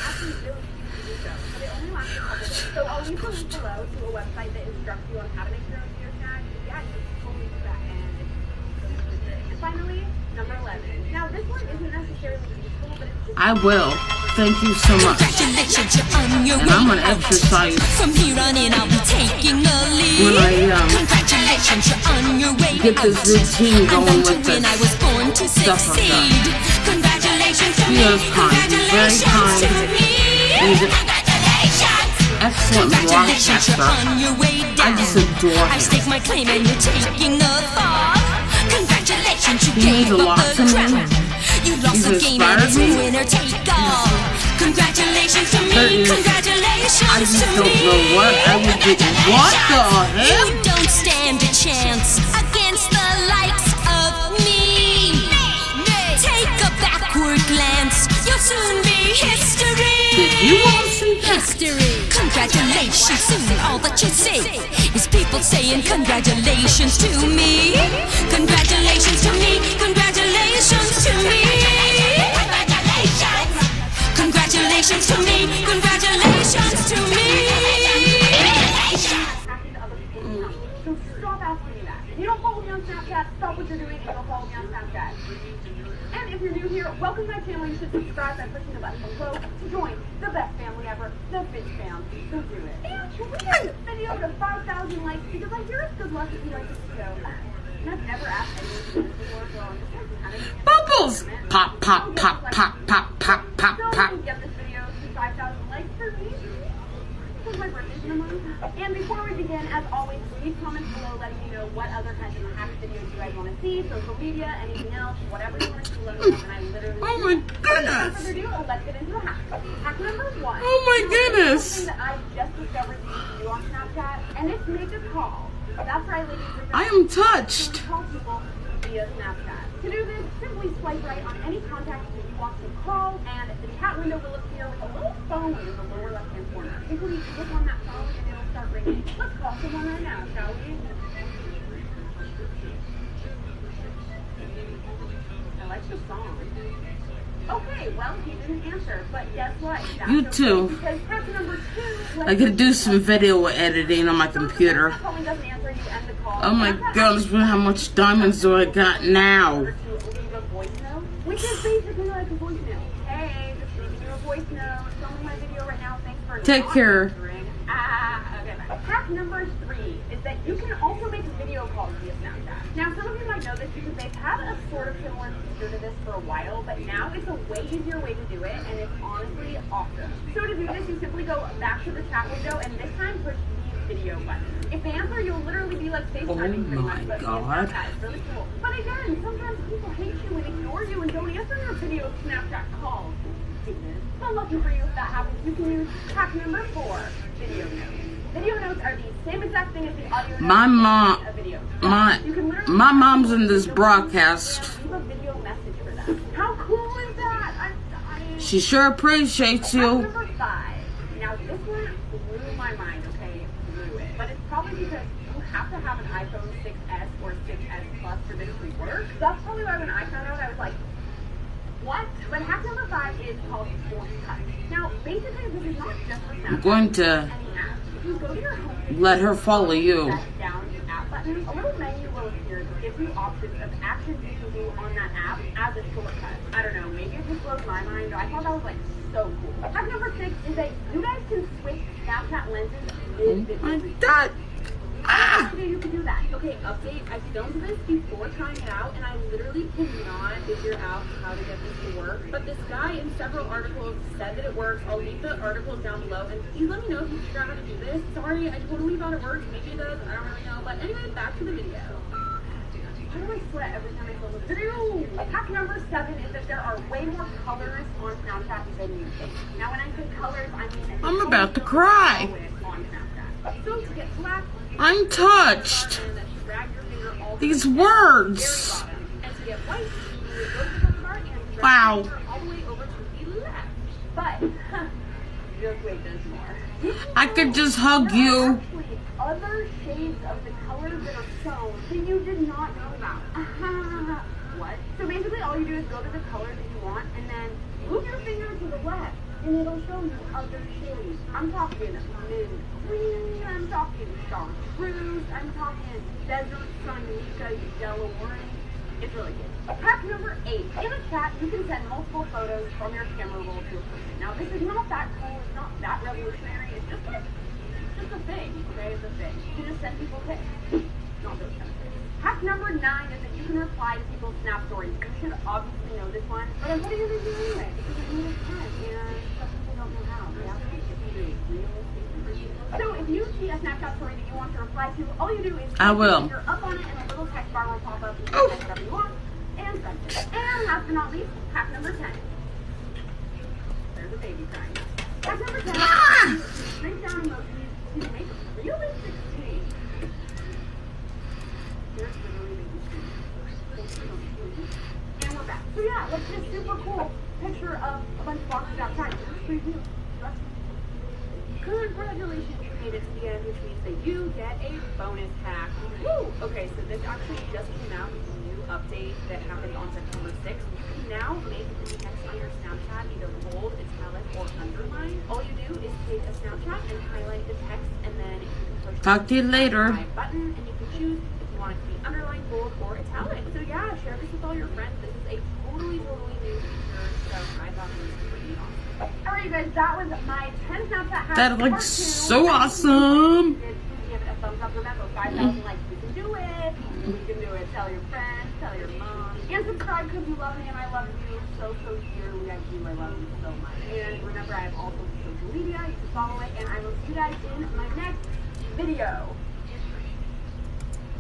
So I'll leave a link below to a website that instructs you on how to make your own video tag. Yeah, you can totally do that. And it's and finally, number 11. Now this one isn't necessarily useful, but it's just I will. Thank you so much. Congratulations, you're on your And way I'm gonna out. exercise From here on in, I'll be taking a lead. when I um Congratulations, you're on your way get this out. routine I'm going with win, I was this. born to stuff like that. succeed. Congratulations to me. is kind. Very Congratulations to kind. me. He's an Congratulations. excellent Congratulations, you're broadcaster. on your way I just adore I stake my claim and you're taking the fall. Congratulations, you He gave a up lot the to me. crown. You lost the game and it's me. winner take all. Congratulations to me. Congratulations I just don't me. know what I would do. What the hell? You don't stand a chance against the likes of me. Take a backward glance. You'll soon be history. Did you see that? History. Congratulations, soon all that you say is people saying congratulations to me. Congratulations to me. Congratulations to me. Congratulations to me. Congratulations to me. hacking other people's accounts. So stop asking me that. If you don't follow me on Snapchat, stop what you're doing and go follow me on Snapchat. And if you're new here, welcome to my channel. You should subscribe by pushing the button below to join the best family ever, the Finch fam. So do it. And can we get this video to 5,000 likes? Because I hear it's good luck if you like this video. And I've never asked anyone to do this before, so I'm just like kind of Bubbles! Pop, pop, pop, pop, pop, pop, pop, pop. we can get this video to 5,000 likes for me. Because my birthday's in a month. And before we begin, as always, leave comments below letting me know what other kinds of hack videos you guys want to see, social media, anything else, whatever you want to see, let me know. And I literally. Oh my Without goodness! further ado, let's get into the hack. Hack number one. Oh my goodness. Something that I just discovered you can do on Snapchat, and it's make a call. That's right, ladies and I am touched. Call people via Snapchat. To do this, simply swipe right on any contact that you want to call, and the chat window will appear with a little phone in the lower left-hand corner. Simply click on that phone, and it'll start ringing. Let's call someone right now, shall we? I like the song. Okay, well, he didn't answer, but guess what? That's You too. Number two. I could do some video editing on my computer. Calling doesn't answer, you end the call. Oh my Snapchat goodness, how much diamonds do I got now? to leave a voice note, which is basically like a voice note. Hey, just leaving you a voice note. Filming my video right now. Thanks for Take care. answering. Ah, okay. Hack number three is that you can also make video calls via Snapchat. Now, some of you might know this because they've had a sort of similar feature to this for a while, but now it's a way easier way to do it, and it's honestly awesome. So to do this, you simply go back to the chat window, and this time push the video button. If they answer, you'll literally be like oh FaceTiming Oh pretty my much, but via God. Snapchat. Really cool. But again, sometimes people hate you and ignore you and don't answer your video Snapchat calls. But lucky for you, if that happens, you can use hack number four, video notes. Video notes are the same exact thing as the audio notes. My mom- My You can literally my mom's in this broadcast. video message for them. How cool is that? Dying. She sure appreciates you. number five. Now this one blew my mind, okay? Blew it. But it's probably because you have to have an iPhone 6S or 6S Plus for this to work. That's probably why when I found out, I was like, what? But hack number five is called Force Touch. Now, basically, this is not just for Snapchat. I'm going to app. You go to your home let her follow you. that down app button, a little menu will appear that gives you options of actions you can do on that app as a shortcut. I don't know, maybe it just blows my mind. but I thought that was like so cool. Hack number six is that you guys can switch Snapchat lenses Oh mid my video. god. Ah! You can do that. Okay, update. I filmed this before trying it out, and I literally cannot figure out how to get this to work. But this guy in several articles said that it works. I'll leave the articles down below, and please let me know if you figure out how to do this. Sorry, I totally thought it worked. Maybe it does. I don't really know. But anyway, back to the video. Why do I sweat every time I film a video? Hack number seven is that there are way more colors on Snapchat than you think. Now, when I say colors, I mean I'm about to cry. on So to get black, I'm touched. These words. Wow. I could just hug you. Other shades of the colors that are shown that you did not know about. Uh-huh. what? So basically, all you do is go to the color that you want, and then move your finger to the left, and it'll show you other shades. I'm talking mint I'm talking chartreuse. I'm talking desert yellow orange. It's really good. Hack number eight. In a chat, you can send multiple photos from your camera roll to a person. Now, this is not that cool. It's not that revolutionary. It's just it's just a thing, okay? It's a thing. You can just send people pics. Not those kind of things. Hack number nine is that you can reply to people's snap stories. You should obviously know this one, but I'm putting it in anyway because it fun and some people don't know how. They have to be realistic. So if you see a Snapchat story that you want to reply to, all you do is I will. You're up on it and a little text bar will pop up and you Oh. can whatever you want and send it. And last but not least, hack number 10. There's a baby crying. Hack number 10. Ah! Shrink down emojis to make realistic scene. Here's literally the scene. And we're back. So yeah, let's just super cool picture of a bunch of boxes outside. Cool. Trust. Congratulations, it to the end, which means that you get a bonus hack. Woo! Okay, so this actually just came out with a new update that happened on September 6th. You can now make the text on your Snapchat either bold, italic, or underline. All you do is take a Snapchat and highlight the text, and then you can push Talk to you later. button, and you can choose if you want it to be underlined, bold, or italic. So yeah, share this with all your friends. This is a totally, totally new feature, so I thought it was pretty awesome. You guys, that was my 10 Snapchat hacks. That looks so awesome. Give it a thumbs up. Remember, 5,000 likes. We can do it. We can do it. Tell your friends. Tell your mom. And subscribe because you love me and I love you so, so dearly. I do. I love you so much. And remember, I have all social media. You can follow it. And I will see you guys in my next video.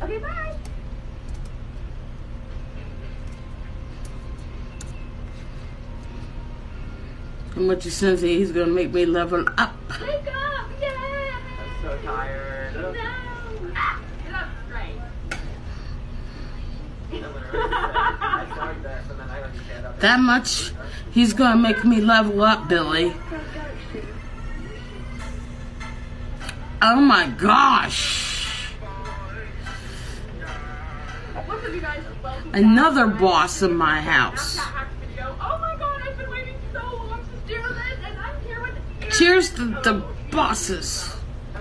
Okay, bye. How much you sense that he's gonna make me level up? Wake up. Yeah. I'm so tired. No. Ah, Get up straight. I started this and then I like stand up. That much he's gonna make me level up, Billy. Oh my gosh. What's up, you guys? Welcome back Another boss in my house. Snapchat hack video. Oh my god, I've been waiting so long to share this, and I'm here to the bosses. The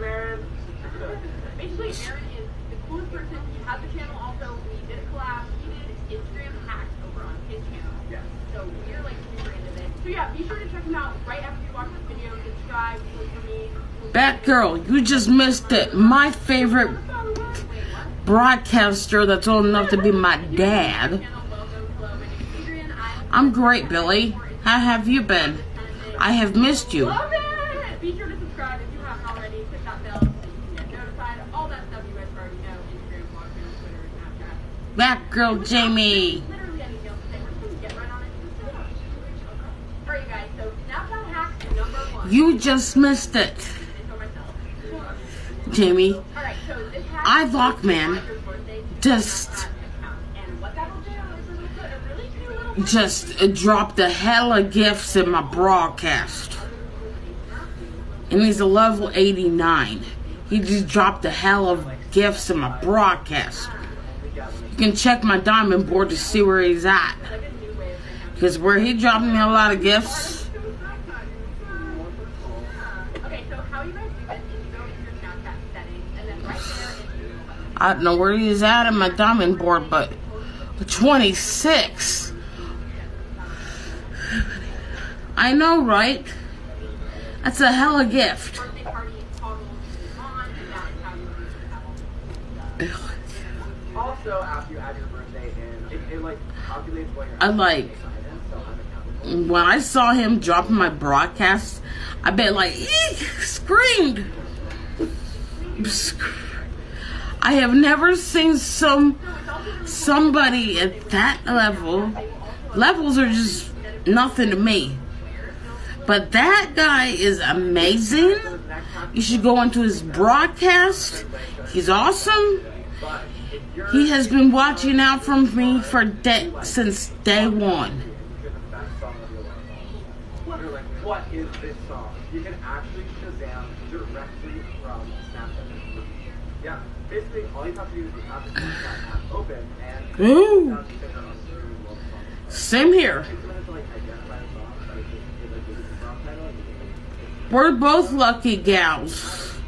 me. Batgirl, you just missed it. My favorite broadcaster that's old enough to be my dad. I'm great, Billy. How have you been? I have missed you. And girl Jamie. You just missed it. Jamie, I cute just uh, dropped a hell of gifts in my broadcast. And he's a level 89. He just dropped a hell of gifts in my broadcast. Can check my diamond board to see where he's at. Because where he dropped me a lot of gifts. I don't know where he's at in my diamond board, but 26. I know, right? That's a hell of gift. birthday Also, after you add your birthday in, it, it like calculates what you're I like when I saw him dropping my broadcast, I bet like eek, screamed. I have never seen some somebody at that level. Levels are just nothing to me. But that guy is amazing. You should go into his broadcast. He's awesome. He has been watching out for me for day, since day one. What is this song? You can actually directly from. Yeah, basically all you have to do is have app open and Ooh. Same here. We're both lucky gals.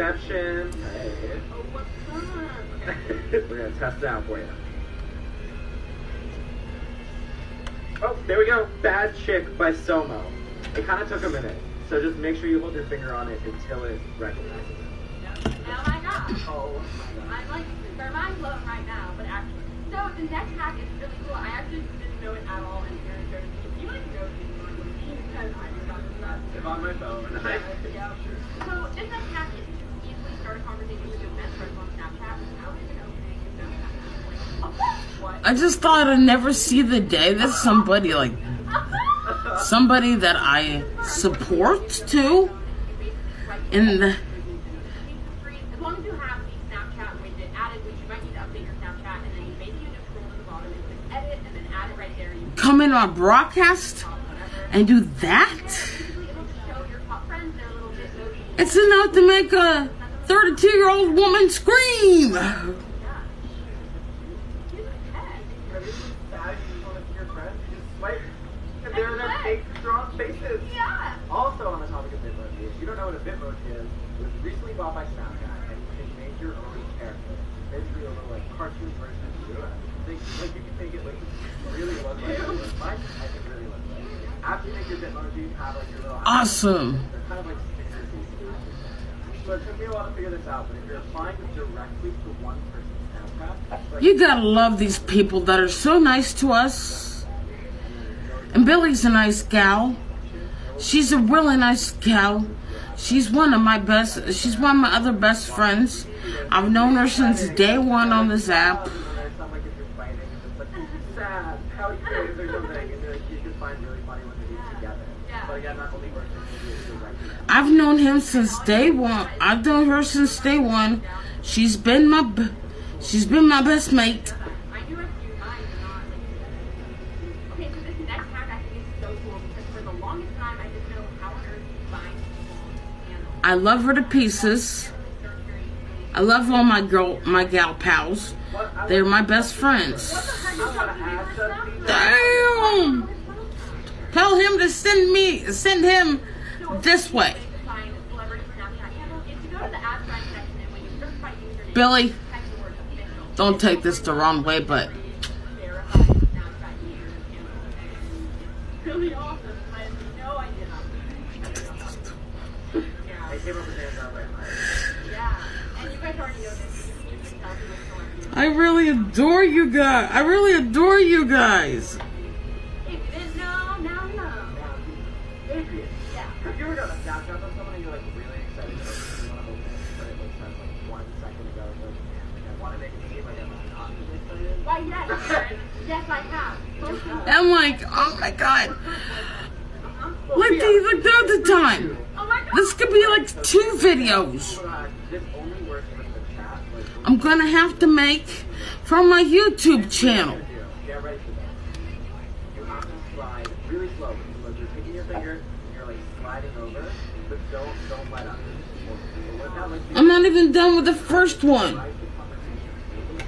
Inception. Oh, hey. We're gonna test it out for you. Oh, there we go. Bad Chick by Somo. It kind of took a minute, so just make sure you hold your finger on it until it recognizes it. Oh my gosh. Oh I'm like, my mind's blown right now, but actually. So the next hack is really cool. I actually didn't know it at all, and Aaron showed it. You like know these because I just got this stuff. It's on my phone. Yeah. So this next hack is I just thought I'd never see the day that somebody like somebody that I support too in the to to come in my broadcast and do that. It's enough to make a 32 year old woman scream. Everything's bad, you want to see your friends, you just swipe, and there are their fake drawn faces. Yeah. Also on the topic of Bitmoji, if you don't know what a Bitmoji is, it was recently bought by Snapchat, and you can make your own character. Basically a little like cartoon version of you. Like you can make it like really look like you. Mine, I think really looks like. After you make your Bitmoji, you have like your little Awesome. They're kind of like stickers. So it took me a while to figure this out, but if you're applying directly to one person's Snapchat, like You gotta love these people that are so nice to us. And Billy's a nice gal. She's a really nice gal. She's one of my best, she's one of my other best friends. I've known her since day one on this app. I've known him since day one. I've known her since day one. She's been my, b- she's been my best mate. I love her to pieces. I love all my girl, my gal pals. They're my best friends. Damn! Tell him to send me, send him this way. Billy, don't take this the wrong way, but. I really adore you guys. I really adore you guys. I'm like, oh my god. Like the, like the time. This could be like two videos. I'm gonna have to make from my YouTube channel. I'm not even done with the first one. Slide the conversation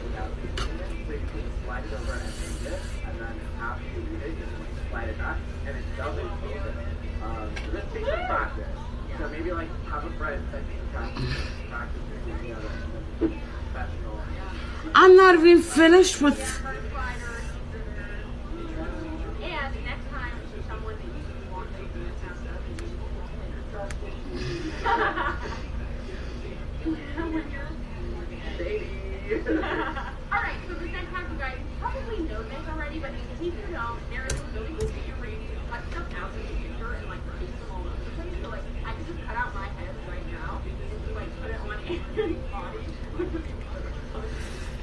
without reading it, so you can slide it over and read it, and then after you read it, you can like slide it back, and it doesn't open. Um, so this takes some practice. So maybe like have a friend send you some practice, practice it together, and then professional. I'm not even finished with.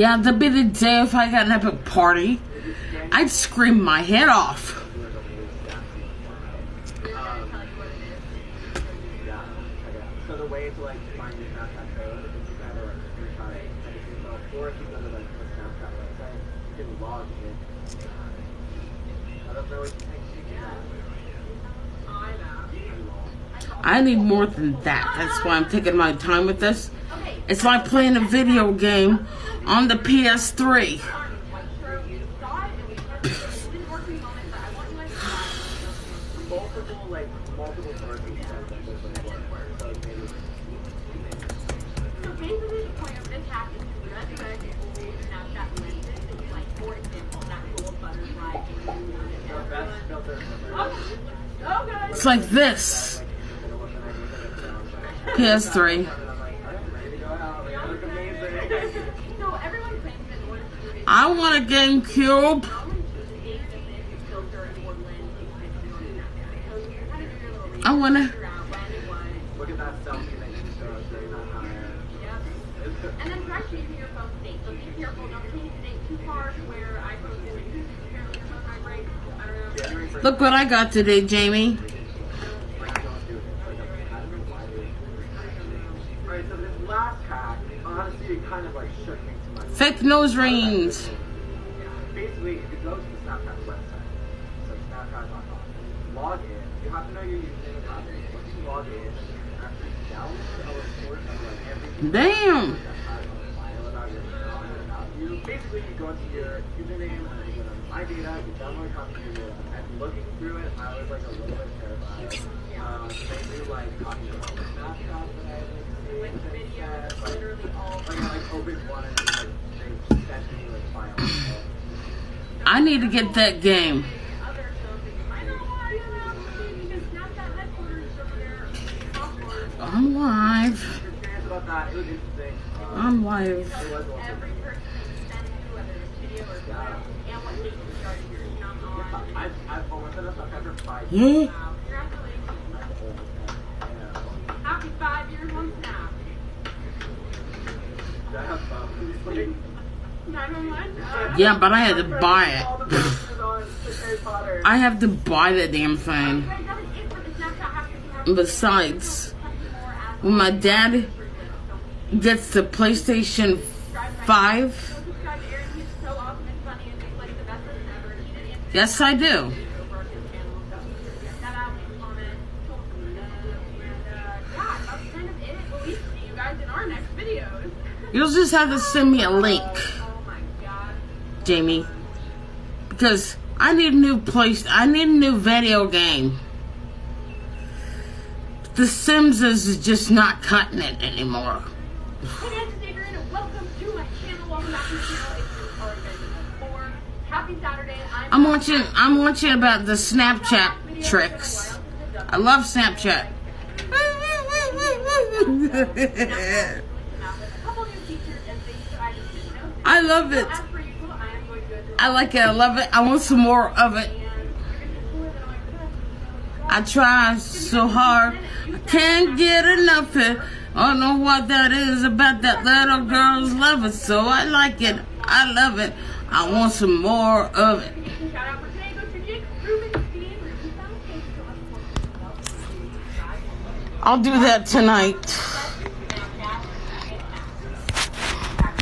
Yeah, the day if I got an epic party. I'd scream my head off. I need more than that. That's why I'm taking my time with this. It's like playing a video game on the PS3. Multiple like multiple sources said that this would work. So maybe So basically, the point of this hack is to resurrect old Snapchat lenses. that you like, for example, that little butterfly. the best filter ever. Oh, oh, good. It's like this. PS3. So everyone claims that in order to do it, I want a GameCube. filter and or lens exists on Snapchat. So you Fake nose rings. Basically, if you go to the Snapchat website, so snapchat.com, log in, you have to know your username and password. Once you log in, you can actually download a report of like everything Damn. that has on file about your account and about you. Basically, you go into your username and you go to my data, you download a copy of your data. And looking through it, I was like a little bit terrified. Um, they do like copies of all the snapshots that I like, Like videos, literally all. like, I like opened one I need to get that game. I'm live. I'm live. yeah. Happy five years on Snap. Yeah, but I had to buy it. posters on Harry Potter. I have to buy the damn thing. Right, that is it for the Snapchat hack that you have. And Besides, when my dad gets the PlayStation 5, Subscribe to Aaron. He's so awesome and funny and makes like the best person ever. He did answer yes, I do. over on his channel, so check that out. Comment. And yeah, that's kind of it. We'll see you guys in our next videos. You'll just have to send me a link. Jamie. Because I need a new place. I need a new video game. The Sims is just not cutting it anymore. Hey guys, it's Adrian, and welcome to my channel. Welcome back to the channel. If you've already been before, happy Saturday. I'm, I'm watching. I'm watching about the Snapchat tricks. I love Snapchat. I love it. I like it. I love it. I want some more of it. I try so hard. I can't get enough of it. I don't know what that is about that little girl's love it. So I like it. I love it. I want some more of it. I'll do that tonight.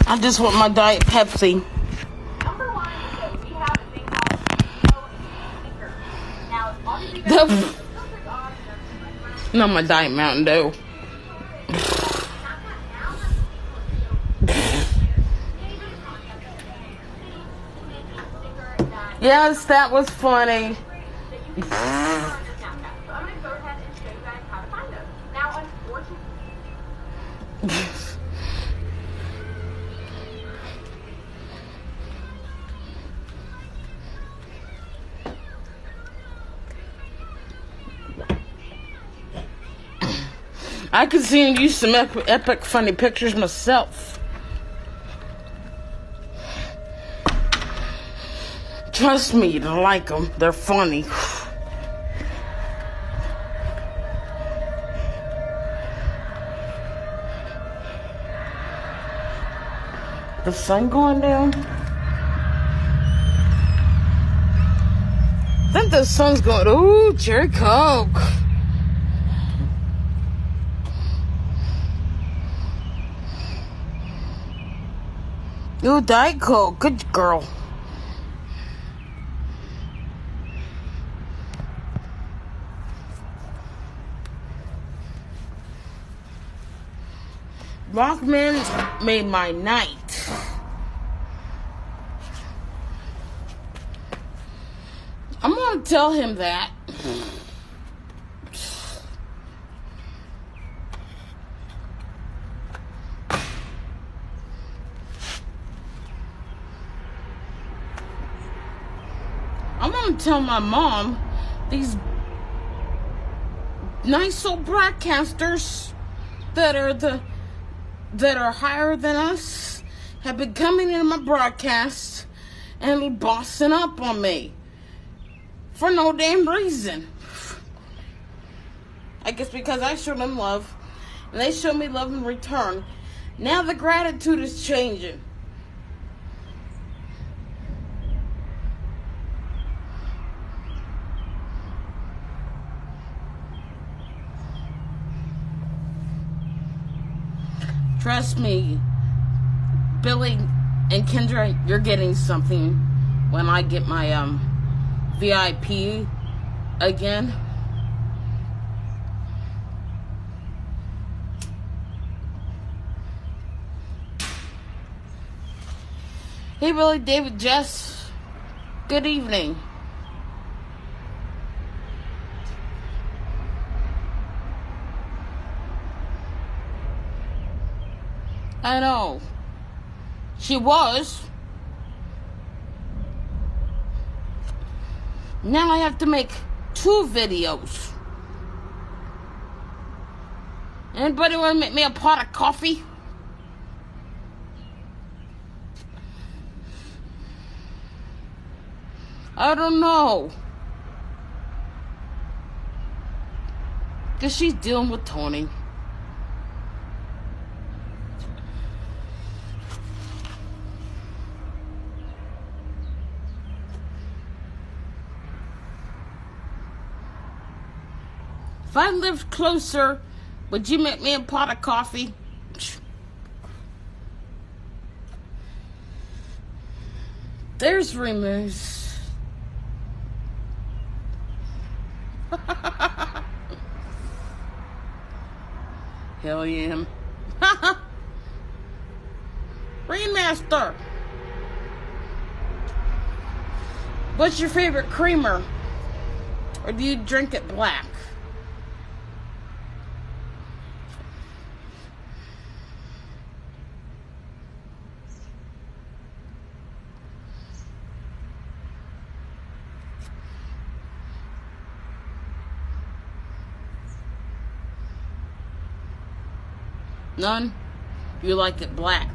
I just want my Diet Pepsi. The, not my Diet Mountain Dew. Yes, that was funny. I could see and use some epic, epic funny pictures myself. Trust me, you like them. They're funny. The sun going down? I think the sun's going. Ooh, Cherry coke. Coke. Good girl. Lockman made my night. I'm gonna tell him that. I'm gonna tell my mom these nice old broadcasters that are the that are higher than us have been coming into my broadcast and bossing up on me for no damn reason. I guess because I showed them love and they showed me love in return. Now the gratitude is changing. Trust me, Billy and Kendra, you're getting something when I get my um VIP again. Hey, Billy, David, Jess, good evening. I know. She was. Now I have to make two videos. Anybody want to make me a pot of coffee? I don't know. Because she's dealing with Tony. I lived closer, would you make me a pot of coffee? There's Remus. Hell yeah. Remaster. What's your favorite creamer? Or do you drink it black? None? You like it black?